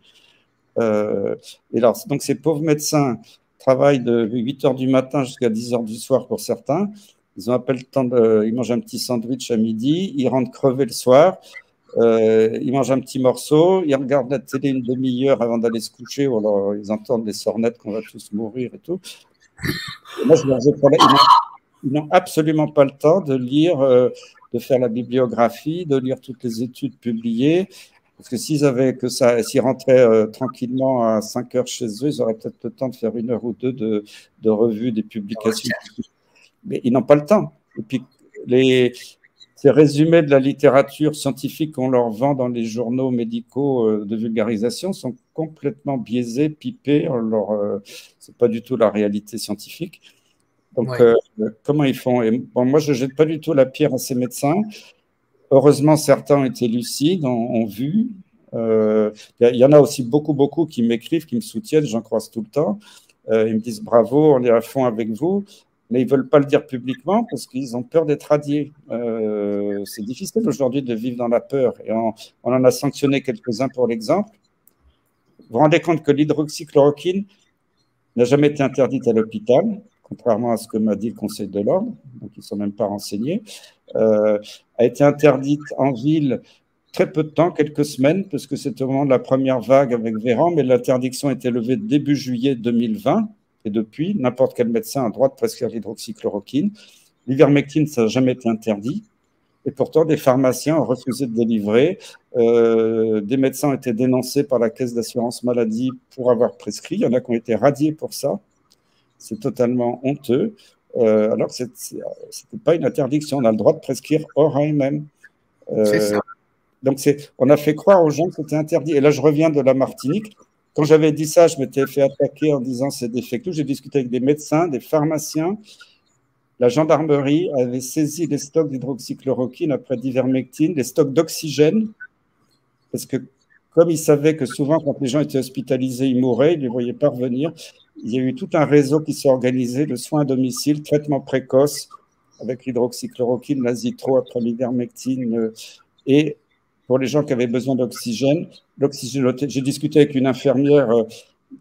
Euh, et alors, donc ces pauvres médecins travaillent de 8 heures du matin jusqu'à 10 heures du soir pour certains. Ils ont à le temps de, ils mangent un petit sandwich à midi, ils rentrent crever le soir. Euh, ils mangent un petit morceau, ils regardent la télé une demi-heure avant d'aller se coucher, ou alors ils entendent les sornettes qu'on va tous mourir et tout. moi, je leur ils n'ont absolument pas le temps de lire, euh, de faire la bibliographie, de lire toutes les études publiées. Parce que s'ils avaient que ça, s'ils rentraient euh, tranquillement à 5 heures chez eux, ils auraient peut-être le temps de faire une heure ou deux de, de revue des publications. Mais ils n'ont pas le temps. Et puis, les, ces résumés de la littérature scientifique qu'on leur vend dans les journaux médicaux euh, de vulgarisation sont complètement biaisés, pipés. Euh, c'est pas du tout la réalité scientifique. Donc, euh, comment ils font? Et, bon, Moi, je ne jette pas du tout la pierre à ces médecins. Heureusement, certains ont été lucides, ont, vu. Il y, en a aussi beaucoup, beaucoup qui m'écrivent, qui me soutiennent, j'en croise tout le temps. ils me disent bravo, on est à fond avec vous mais ils ne veulent pas le dire publiquement parce qu'ils ont peur d'être radiés. Euh, c'est difficile aujourd'hui de vivre dans la peur et on, en a sanctionné quelques-uns pour l'exemple. Vous vous rendez compte que l'hydroxychloroquine n'a jamais été interdite à l'hôpital, contrairement à ce que m'a dit le Conseil de l'ordre, donc ils ne sont même pas renseignés, euh, a été interdite en ville très peu de temps, quelques semaines, parce que c'était au moment de la première vague avec Véran, mais l'interdiction a été levée début juillet 2020 et depuis, n'importe quel médecin a le droit de prescrire l'hydroxychloroquine. L'ivermectine, ça n'a jamais été interdit. Et pourtant, des pharmaciens ont refusé de délivrer. Euh, des médecins ont été dénoncés par la caisse d'assurance maladie pour avoir prescrit. Il y en a qui ont été radiés pour ça. C'est totalement honteux. Euh, alors que ce n'était pas une interdiction. On a le droit de prescrire hors AMM. Euh, donc, on a fait croire aux gens que c'était interdit. Et là, je reviens de la Martinique. Quand j'avais dit ça, je m'étais fait attaquer en disant c'est défectueux. J'ai discuté avec des médecins, des pharmaciens. La gendarmerie avait saisi les stocks d'hydroxychloroquine après d'ivermectine, les stocks d'oxygène, parce que comme ils savaient que souvent, quand les gens étaient hospitalisés, ils mouraient, ils ne les voyaient pas revenir, il y a eu tout un réseau qui s'est organisé, le soin à domicile, traitement précoce avec l'hydroxychloroquine, l'azitro après l'ivermectine euh, et pour les gens qui avaient besoin d'oxygène. L'oxygène, j'ai discuté avec une infirmière euh,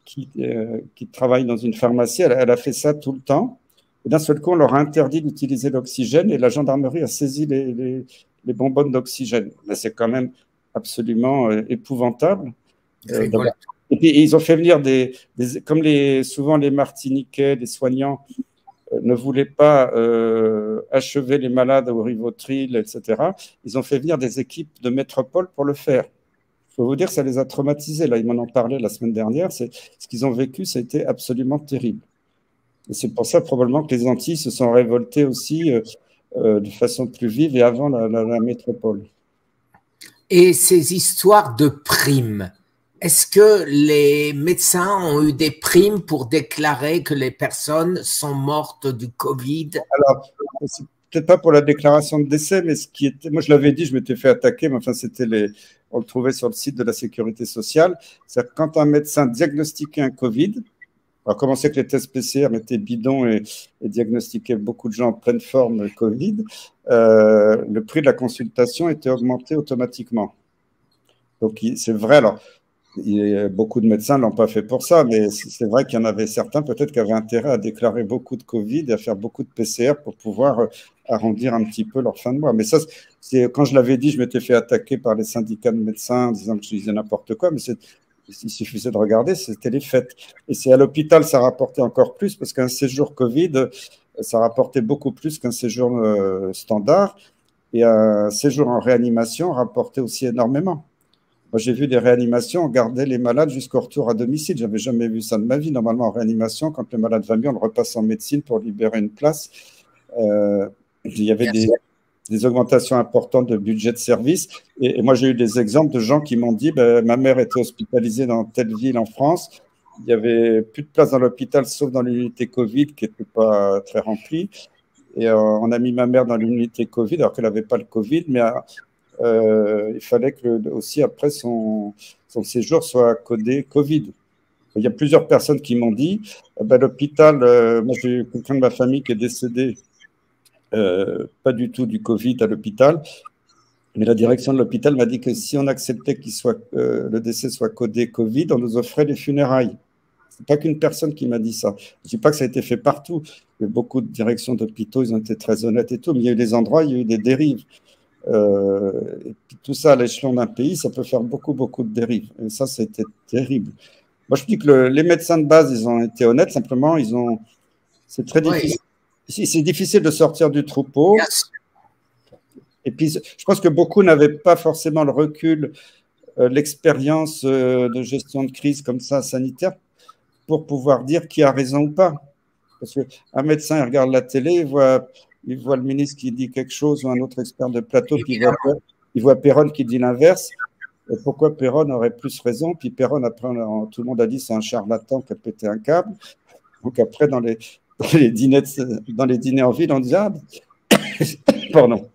qui, euh, qui, travaille dans une pharmacie, elle, a fait ça tout le temps. Et d'un seul coup, on leur a interdit d'utiliser l'oxygène et la gendarmerie a saisi les, les, bonbonnes d'oxygène. C'est quand même absolument euh, épouvantable. et puis, ils ont fait venir des, des, comme les, souvent les Martiniquais, des soignants, ne voulaient pas euh, achever les malades au Rivotril, etc., ils ont fait venir des équipes de métropole pour le faire. Je peux vous dire, ça les a traumatisés. Là, ils m'en ont parlé la semaine dernière. Ce qu'ils ont vécu, ça a été absolument terrible. Et c'est pour ça probablement que les Antilles se sont révoltées aussi euh, euh, de façon plus vive et avant la métropole. Et ces histoires de primes, est-ce que les médecins ont eu des primes pour déclarer que les personnes sont mortes du Covid? Alors, peut-être pas pour la déclaration de décès, mais ce qui était, moi je l'avais dit, je m'étais fait attaquer, mais enfin c'était les, on le trouvait sur le site de la sécurité sociale, c'est que quand un médecin diagnostiquait un Covid, alors comment c'est que les tests PCR étaient bidons et, diagnostiquaient beaucoup de gens en pleine forme Covid, euh, le prix de la consultation était augmenté automatiquement. Donc c'est vrai, alors beaucoup de médecins ne l'ont pas fait pour ça, mais c'est vrai qu'il y en avait certains peut-être qui avaient intérêt à déclarer beaucoup de Covid et à faire beaucoup de PCR pour pouvoir euh, arrondir un petit peu leur fin de mois. Mais ça, quand je l'avais dit, je m'étais fait attaquer par les syndicats de médecins en disant que je disais n'importe quoi, mais il suffisait de regarder, c'était les fêtes. Et c'est à l'hôpital, ça rapportait encore plus parce qu'un séjour Covid, ça rapportait beaucoup plus qu'un séjour euh, standard. Et un séjour en réanimation rapportait aussi énormément. Moi, j'ai vu des réanimations, on gardait les malades jusqu'au retour à domicile. J'avais jamais vu ça de ma vie. Normalement, en réanimation, quand le malade va mieux, on le repasse en médecine pour libérer une place. Euh, il y avait des, augmentations importantes de budget de service. Et, moi, j'ai eu des exemples de gens qui m'ont dit ben, ma mère était hospitalisée dans telle ville en France. Il n'y avait plus de place dans l'hôpital, sauf dans l'unité Covid, qui n'était pas très remplie. Et euh, on a mis ma mère dans l'unité Covid, alors qu'elle n'avait pas le Covid, mais euh, il fallait que aussi après son, séjour soit codé Covid. Il y a plusieurs personnes qui m'ont dit, eh ben, l'hôpital, euh, moi j'ai quelqu'un de ma famille qui est décédé, euh, pas du tout du Covid à l'hôpital, mais la direction de l'hôpital m'a dit que si on acceptait que soit, le décès soit codé Covid, on nous offrait les funérailles. Pas qu'une personne qui m'a dit ça. Je ne dis pas que ça a été fait partout. Beaucoup de directions d'hôpitaux, ils ont été très honnêtes et tout, mais il y a eu des endroits, il y a eu des dérives. Euh, et puis tout ça à l'échelon d'un pays, ça peut faire beaucoup, beaucoup de dérives. Et ça, c'était terrible. Moi, je dis que les médecins de base, ils ont été honnêtes, simplement, ils ont. C'est très difficile. C'est difficile de sortir du troupeau. Et puis, je pense que beaucoup n'avaient pas forcément le recul, euh, l'expérience euh, de gestion de crise comme ça, sanitaire, pour pouvoir dire qui a raison ou pas. Parce qu'un médecin, il regarde la télé, il voit il voit le ministre qui dit quelque chose ou un autre expert de plateau, puis il voit, il voit Perron qui dit l'inverse. Pourquoi Perron aurait plus raison? Puis Perron, après, tout le monde a dit c'est un charlatan qui a pété un câble. Donc après, dans les, [LAUGHS] les, dîners, dans les dîners en ville, on dit ah, [COUGHS] pardon.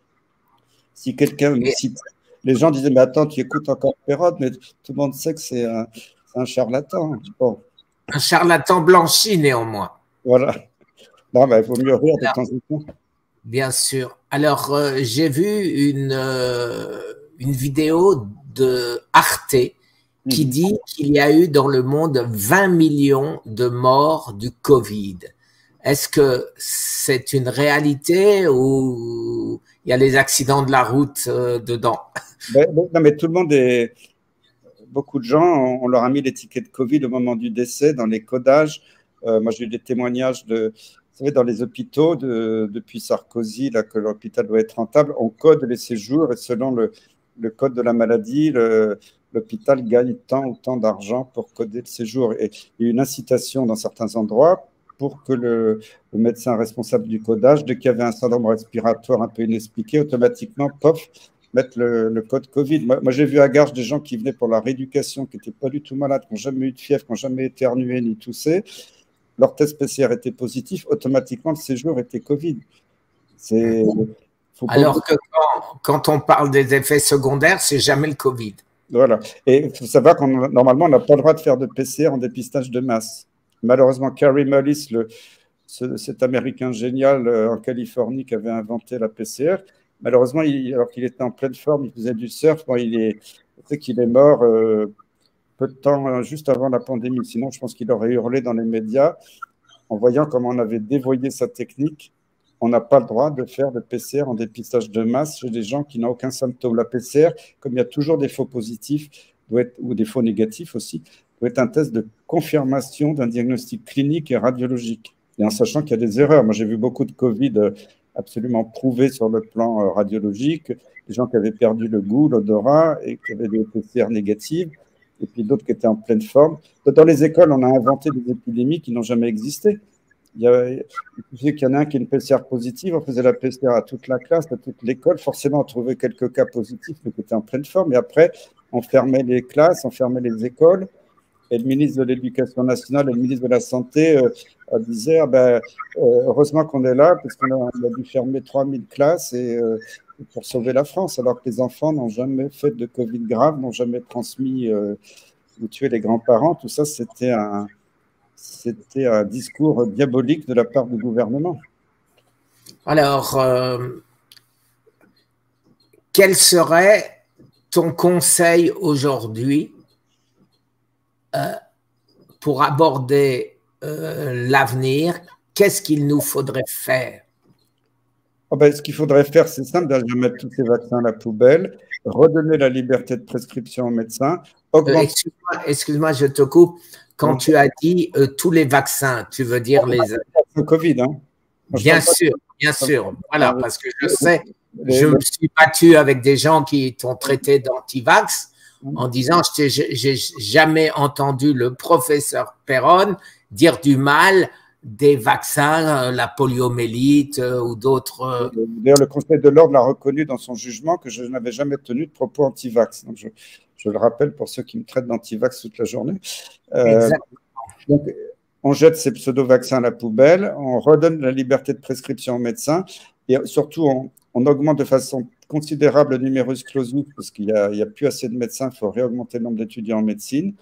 Si quelqu'un cite, les gens disaient mais attends, tu écoutes encore Perron, mais tout le monde sait que c'est un, un, charlatan. Un charlatan blanchi néanmoins. Voilà. Non, il vaut mieux rire de temps en temps. Bien sûr. Alors, euh, j'ai vu une, euh, une vidéo de Arte qui dit qu'il y a eu dans le monde 20 millions de morts du Covid. Est-ce que c'est une réalité ou il y a les accidents de la route euh, dedans? Ben, ben, Non, mais tout le monde est. Beaucoup de gens, on leur a mis l'étiquette Covid au moment du décès dans les codages. moi, j'ai eu des témoignages de, savez, dans les hôpitaux, depuis Sarkozy, là, que l'hôpital doit être rentable, on code les séjours et selon le, code de la maladie, l'hôpital gagne tant ou tant d'argent pour coder le séjour. Et il y a une incitation dans certains endroits pour que le, médecin responsable du codage, dès qu'il y avait un syndrome respiratoire un peu inexpliqué, automatiquement, pof, mettre le, code Covid. Moi, j'ai vu à Garges des gens qui venaient pour la rééducation, qui n'étaient pas du tout malades, qui n'ont jamais eu de fièvre, qui n'ont jamais éternué ni toussé leur test PCR était positif, automatiquement le séjour était Covid. C'est. Alors que quand, on parle des effets secondaires, c'est jamais le Covid. Voilà. Et il faut savoir qu'on normalement on n'a pas le droit de faire de PCR en dépistage de masse. Malheureusement, Carrie Mullis, le, cet Américain génial euh, en Californie qui avait inventé la PCR, malheureusement, alors qu'il était en pleine forme, il faisait du surf, bon, il est, qu'il est mort euh, de temps euh, juste avant la pandémie. Sinon, je pense qu'il aurait hurlé dans les médias en voyant comment on avait dévoyé sa technique. On n'a pas le droit de faire de PCR en dépistage de masse chez des gens qui n'ont aucun symptôme. La PCR, comme il y a toujours des faux positifs ou des faux négatifs aussi, doit être un test de confirmation d'un diagnostic clinique et radiologique. Et en sachant qu'il y a des erreurs. Moi, j'ai vu beaucoup de Covid euh, absolument prouvés sur le plan euh, radiologique, des gens qui avaient perdu le goût, l'odorat et qui avaient des PCR négatives et puis d'autres qui étaient en pleine forme. Dans les écoles, on a inventé des épidémies qui n'ont jamais existé. Il y, a, il y en a un qui a une PCR positive, on faisait la PCR à toute la classe, à toute l'école. Forcément, on trouvait quelques cas positifs, mais qui étaient en pleine forme. Et après, on fermait les classes, on fermait les écoles. Et le ministre de l'Éducation nationale et le ministre de la Santé euh, disaient ah euh, heureusement qu'on est là, parce qu'on a, dû fermer 3000 classes euh, pour sauver la France, alors que les enfants n'ont jamais fait de Covid grave, n'ont jamais transmis euh, ou tué les grands-parents. Tout ça, c'était un, discours diabolique de la part du gouvernement. Alors, euh, quel serait ton conseil aujourd'hui euh, pour aborder l'avenir? Qu'est-ce qu'il nous faudrait faire? Ah ben, ce qu'il faudrait faire, c'est simple, de mettre tous ces vaccins à la poubelle, redonner la liberté de prescription aux médecins. Euh, excuse-moi, je te coupe. Quand tu as dit euh, tous les vaccins, tu veux dire les. Le Covid, hein. bien sûr, bien sûr. Voilà, parce que je sais, je me suis battu avec des gens qui t'ont traité d'anti-vax mmh. en disant je n'ai jamais entendu le professeur Perron dire du mal des vaccins, euh, la poliomélite euh, ou d'autres. Euh, D'ailleurs, le Conseil de l'ordre l'a reconnu dans son jugement que je n'avais jamais tenu de propos anti-vax. Donc, je, le rappelle pour ceux qui me traitent d'anti-vax toute la journée. donc, on jette ces pseudo-vaccins à la poubelle, on redonne la liberté de prescription aux médecins et surtout, on, augmente de façon considérable le numerus clausus parce qu'il n'y a, a, plus assez de médecins, il faut réaugmenter le nombre d'étudiants en médecine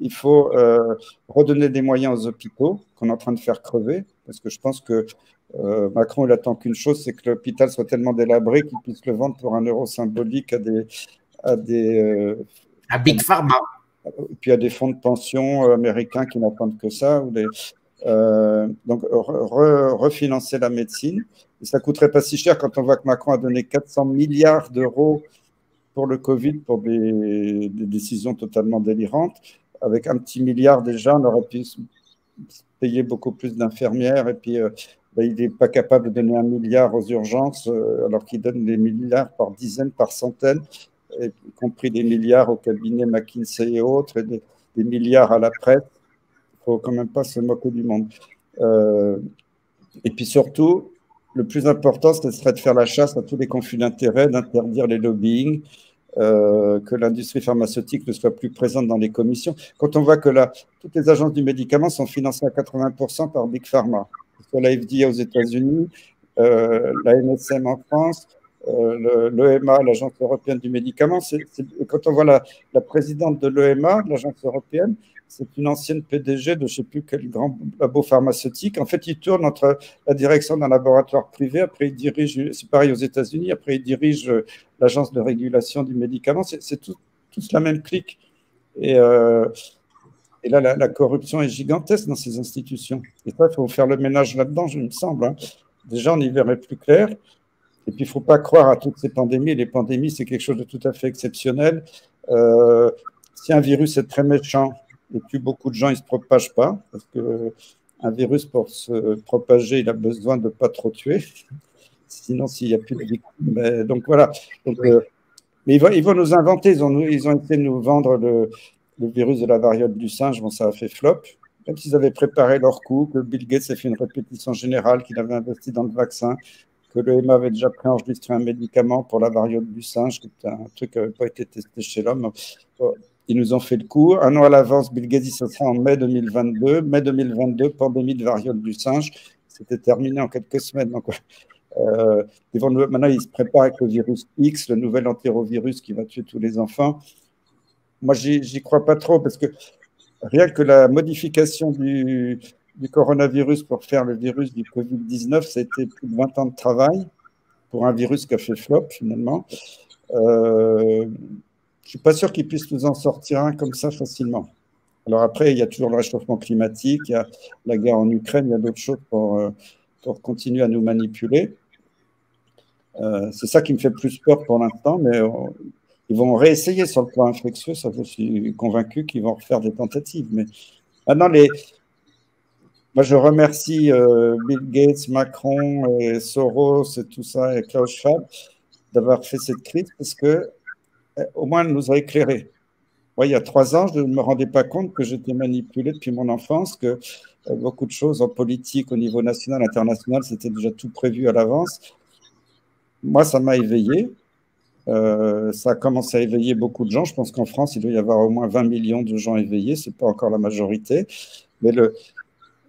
il faut euh, redonner des moyens aux hôpitaux qu'on est en train de faire crever, parce que je pense que euh, Macron, il attend qu'une chose, c'est que l'hôpital soit tellement délabré qu'il puisse le vendre pour un euro symbolique à des... À, des, euh, à Big Pharma. Puis à des fonds de pension américains qui n'attendent que ça. Ou des, donc, refinancer la médecine. Et ça coûterait pas si cher quand on voit que Macron a donné 400 milliards d'euros pour le Covid, pour des, des, décisions totalement délirantes avec un petit milliard déjà, on aurait pu payer beaucoup plus d'infirmières et puis euh, ben, il n'est pas capable de donner un milliard aux urgences euh, alors qu'il donne des milliards par dizaines, par centaines, y compris des milliards au cabinet McKinsey et autres, et des, milliards à la presse. Il ne faut quand même pas se moquer du monde. Euh, et puis surtout, le plus important, ce serait de faire la chasse à tous les conflits d'intérêts, d'interdire les lobbying, euh, que l'industrie pharmaceutique ne soit plus présente dans les commissions. Quand on voit que là, toutes les agences du médicament sont financées à 80% par Big Pharma, que soit la FDA aux États-Unis, euh, la NSM en France, euh, l'EMA, l'Agence européenne du médicament. quand on voit la, la présidente de l'EMA, l'Agence européenne, c'est une ancienne PDG de je ne sais plus quel grand labo pharmaceutique. En fait, il tourne entre la direction d'un laboratoire privé, après il dirige, c'est pareil aux États-Unis, après il dirige euh, l'agence de régulation du médicament. C'est tout, tous la même clique. Et, euh, là, la, corruption est gigantesque dans ces institutions. Et ça, il faut faire le ménage là-dedans, je me semble. Hein. Déjà, on y verrait plus clair. Et puis, il ne faut pas croire à toutes ces pandémies. Les pandémies, c'est quelque chose de tout à fait exceptionnel. Euh, si un virus est très méchant, et tue beaucoup de gens, il ne se propage pas, parce qu'un virus, pour se propager, il a besoin de ne pas trop tuer. [LAUGHS] Sinon, s'il n'y a plus de victimes. donc voilà. Euh, mais ils vont, ils vont, nous inventer, ils ont, ils ont essayé de nous vendre le, le, virus de la variole du singe, bon, ça a fait flop. Même s'ils avaient préparé leur coup, que Bill Gates a fait une répétition générale, qu'il avait investi dans le vaccin, que l'EMA avait déjà préenregistré un médicament pour la variole du singe, qui était un truc qui n'avait pas été testé chez l'homme. Ils nous ont fait le coup. Un an à l'avance, Bill Gates, ce sera en mai 2022. Mai 2022, pandémie de variole du singe. C'était terminé en quelques semaines. Euh, maintenant, ils se préparent avec le virus X, le nouvel antivirus qui va tuer tous les enfants. Moi, j'y crois pas trop parce que rien que la modification du, coronavirus pour faire le virus du Covid-19, ça a été plus de 20 ans de travail pour un virus qui a fait flop finalement. Euh, suis pas sûr qu'ils puissent nous en sortir un comme ça facilement. Alors après, il y a toujours le réchauffement climatique, il y a la guerre en Ukraine, il y a d'autres choses pour, euh, continuer à nous manipuler. Euh, c'est ça qui me fait plus peur pour l'instant, mais euh, ils vont réessayer sur le plan infectieux, je suis convaincu qu'ils vont refaire des tentatives. Mais maintenant, moi je remercie Bill Gates, Macron, Soros et tout ça, et Klaus Schwab d'avoir fait cette crise parce que au moins elle nous a éclairé. il y a trois ans, je ne me rendais pas compte que j'étais manipulé depuis mon enfance, que euh, beaucoup de choses en politique au niveau national, international, c'était déjà tout prévu à l'avance. Moi, ça m'a éveillé. Euh, ça a commencé à éveiller beaucoup de gens. Je pense qu'en France, il doit y avoir au moins 20 millions de gens éveillés. Ce n'est pas encore la majorité. Mais le,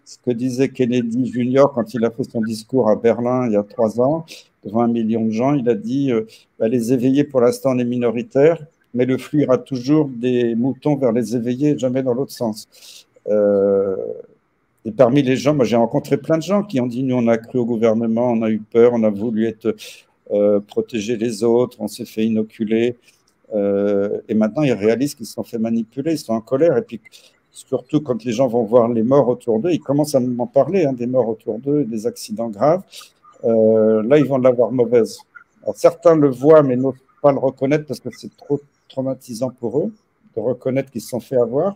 ce que disait Kennedy Jr. quand il a fait son discours à Berlin il y a trois ans, devant un million de gens, il a dit euh, bah, les éveillés pour l'instant on est minoritaires, mais le flux ira toujours des moutons vers les éveillés, jamais dans l'autre sens. Euh, et parmi les gens, moi j'ai rencontré plein de gens qui ont dit nous on a cru au gouvernement, on a eu peur, on a voulu être euh, protéger les autres, on s'est fait inoculer. et maintenant, ils réalisent qu'ils se sont fait manipuler, ils sont en colère. Et puis, surtout quand les gens vont voir les morts autour d'eux, ils commencent à m'en parler, hein, des morts autour d'eux, des accidents graves. Euh, là, ils vont l'avoir mauvaise. certains le voient, mais n'osent pas le reconnaître parce que c'est trop traumatisant pour eux de reconnaître qu'ils se sont fait avoir.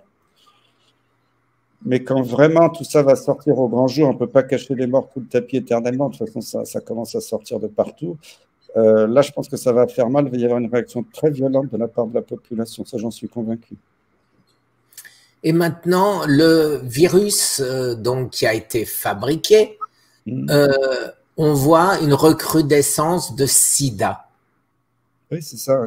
Mais quand vraiment tout ça va sortir au grand jour, on ne peut pas cacher les morts sous le tapis éternellement. De toute façon, ça, ça commence à sortir de partout. Euh, là, je pense que ça va faire mal. Il va y avoir une réaction très violente de la part de la population. Ça, j'en suis convaincu. Et maintenant, le virus euh, donc, qui a été fabriqué, mmh. euh, on voit une recrudescence de sida. Oui, c'est ça.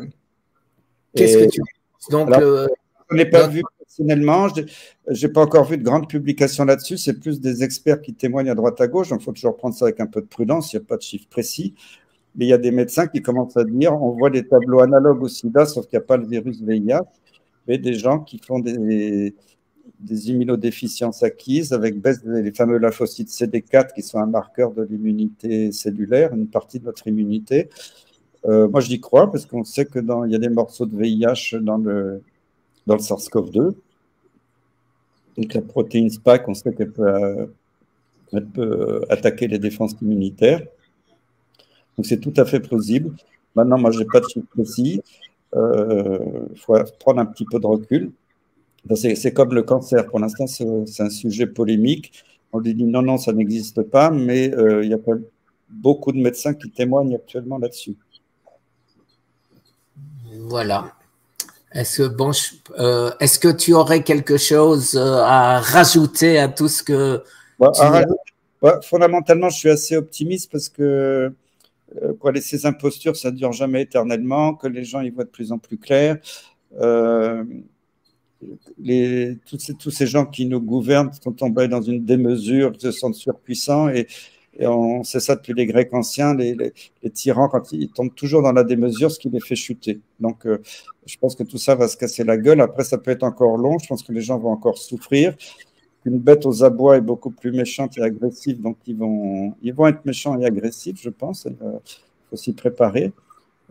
Qu'est-ce que tu penses? Donc, Je n'ai pas vu personnellement, je n'ai pas encore vu de grandes publications là-dessus. C'est plus des experts qui témoignent à droite à gauche. Donc, il faut toujours prendre ça avec un peu de prudence. Il n'y a pas de chiffres précis. Mais il y a des médecins qui commencent à dire on voit des tableaux analogues au sida, sauf qu'il n'y a pas le virus VIH mais des gens qui font des, des immunodéficiences acquises avec baisse des fameux lymphocytes CD4 qui sont un marqueur de l'immunité cellulaire, une partie de notre immunité. Euh, moi, j'y crois parce qu'on sait qu'il y a des morceaux de VIH dans le, dans le SARS-CoV-2. Donc, la protéine SPAC, on sait qu'elle peut, peut, attaquer les défenses immunitaires. Donc, c'est tout à fait plausible. Maintenant, moi, je n'ai pas de chiffre précis. Il euh, faut prendre un petit peu de recul. C'est comme le cancer. Pour l'instant, c'est un sujet polémique. On dit non, non, ça n'existe pas, mais euh, il y a pas beaucoup de médecins qui témoignent actuellement là-dessus. Voilà. Est-ce que, bon, euh, est que tu aurais quelque chose à rajouter à tout ce que. tu bah, Fondamentalement, je suis assez optimiste parce que euh, quoi, ces impostures, ça ne dure jamais éternellement, que les gens y voient de plus en plus clair. Euh, tous, ces, gens qui nous gouvernent sont tombés dans une démesure, se sentent surpuissants et, on sait ça depuis les Grecs anciens, les, tyrans, quand ils tombent toujours dans la démesure, ce qui les fait chuter. Donc, euh, je pense que tout ça va se casser la gueule. Après, ça peut être encore long. Je pense que les gens vont encore souffrir. Une bête aux abois est beaucoup plus méchante et agressive, donc ils vont, ils vont être méchants et agressifs, je pense. Il faut s'y préparer.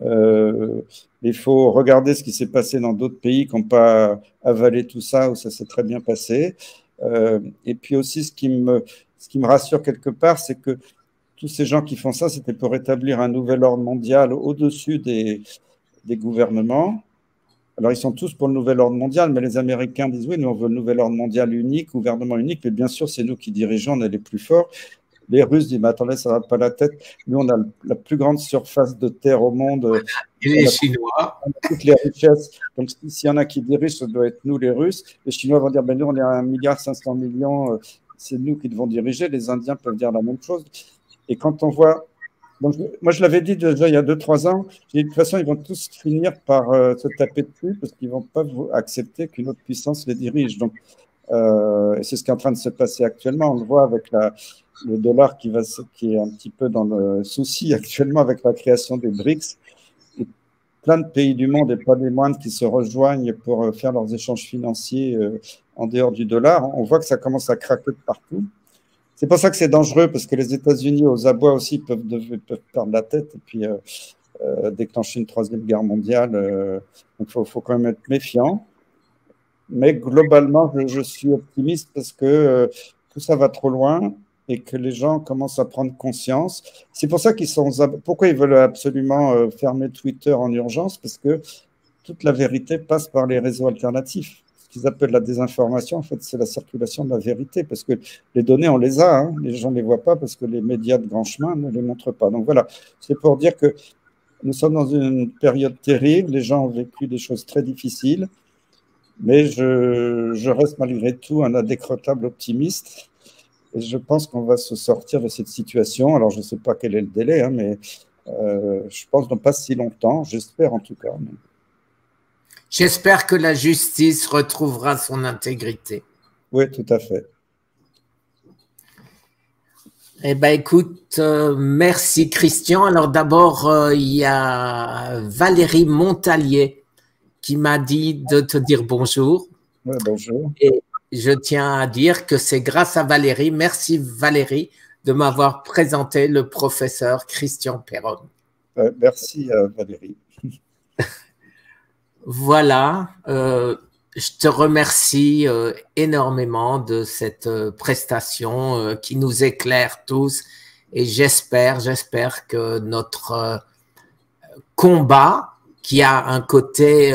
Euh, il faut regarder ce qui s'est passé dans d'autres pays qui n'ont pas avalé tout ça, où ça s'est très bien passé. Euh, et puis aussi, ce qui me, ce qui me rassure quelque part, c'est que tous ces gens qui font ça, c'était pour établir un nouvel ordre mondial au-dessus des, des gouvernements. Alors, ils sont tous pour le nouvel ordre mondial, mais les Américains disent oui, nous, on veut le nouvel ordre mondial unique, gouvernement unique, mais bien sûr, c'est nous qui dirigeons, on est les plus forts. Les Russes disent, mais attendez, ça ne va pas la tête. Nous, on a la plus grande surface de terre au monde. Et les Chinois? On a toutes les richesses. Donc, s'il y en a qui dirigent, ça doit être nous, les Russes. Les Chinois vont dire, ben, nous, on est à 1,5 milliard millions, euh, c'est nous qui devons diriger. Les Indiens peuvent dire la même chose. Et quand on voit donc, moi, je l'avais dit déjà il y a 2-3 ans, de toute façon, ils vont tous finir par euh, se taper dessus parce qu'ils ne vont pas accepter qu'une autre puissance les dirige. Donc, euh, c'est ce qui est en train de se passer actuellement. On le voit avec la, le dollar qui, va, qui est un petit peu dans le souci [LAUGHS] actuellement avec la création des BRICS. Et plein de pays du monde, et pas des moindres, qui se rejoignent pour euh, faire leurs échanges financiers euh, en dehors du dollar. On voit que ça commence à craquer de partout. C'est pour ça que c'est dangereux, parce que les États-Unis aux abois aussi peuvent, perdre la tête et puis euh, euh, déclencher une troisième guerre mondiale. Euh, donc il faut, quand même être méfiant. Mais globalement, je, suis optimiste parce que tout ça va trop loin et que les gens commencent à prendre conscience. C'est pour ça qu'ils sont. Pourquoi ils veulent absolument fermer Twitter en urgence? Parce que toute la vérité passe par les réseaux alternatifs qu'ils appellent la désinformation, en fait, c'est la circulation de la vérité, parce que les données, on les a, hein, les gens ne les voient pas parce que les médias de grand chemin ne les montrent pas. Donc voilà, c'est pour dire que nous sommes dans une période terrible, les gens ont vécu des choses très difficiles, mais je, reste malgré tout un indécrottable optimiste. Et je pense qu'on va se sortir de cette situation. Alors, je ne sais pas quel est le délai, hein, mais euh, je pense dans pas si longtemps, j'espère en tout cas. J'espère que la justice retrouvera son intégrité. Oui, tout à fait. Eh bien, écoute, euh, merci Christian. Alors d'abord, euh, il y a Valérie Montalier qui m'a dit de te dire bonjour. Oui, bonjour. Et je tiens à dire que c'est grâce à Valérie, merci Valérie, de m'avoir présenté le professeur Christian Perron. Euh, merci Valérie. Voilà, euh, je te remercie euh, énormément de cette euh, prestation qui nous éclaire tous. Et j'espère, j'espère que notre combat, qui a un côté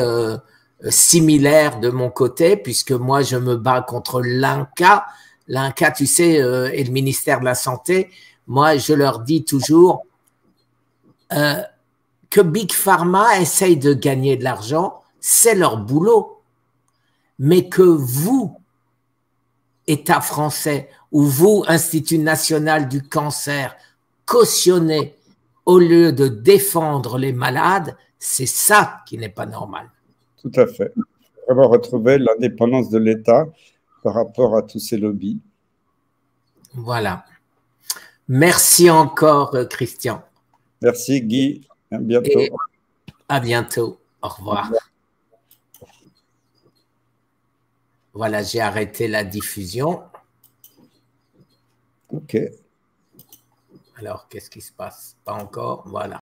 similaire de mon côté, puisque moi je me bats contre l'INCA, l'INCA, tu sais, est le ministère de la Santé, moi je leur dis toujours que Big Pharma essaye de gagner de l'argent, c'est leur boulot. Mais que vous, État français, ou vous, Institut national du cancer, cautionnez au lieu de défendre les malades, c'est ça qui n'est pas normal. Tout à fait. Vraiment retrouver l'indépendance de l'État par rapport à tous ces lobbies. Voilà. Merci encore, Christian. Merci, Guy. À bientôt. Et à bientôt. Au revoir. Voilà, j'ai arrêté la diffusion. OK. Alors, qu'est-ce qui se passe? Pas encore? Voilà.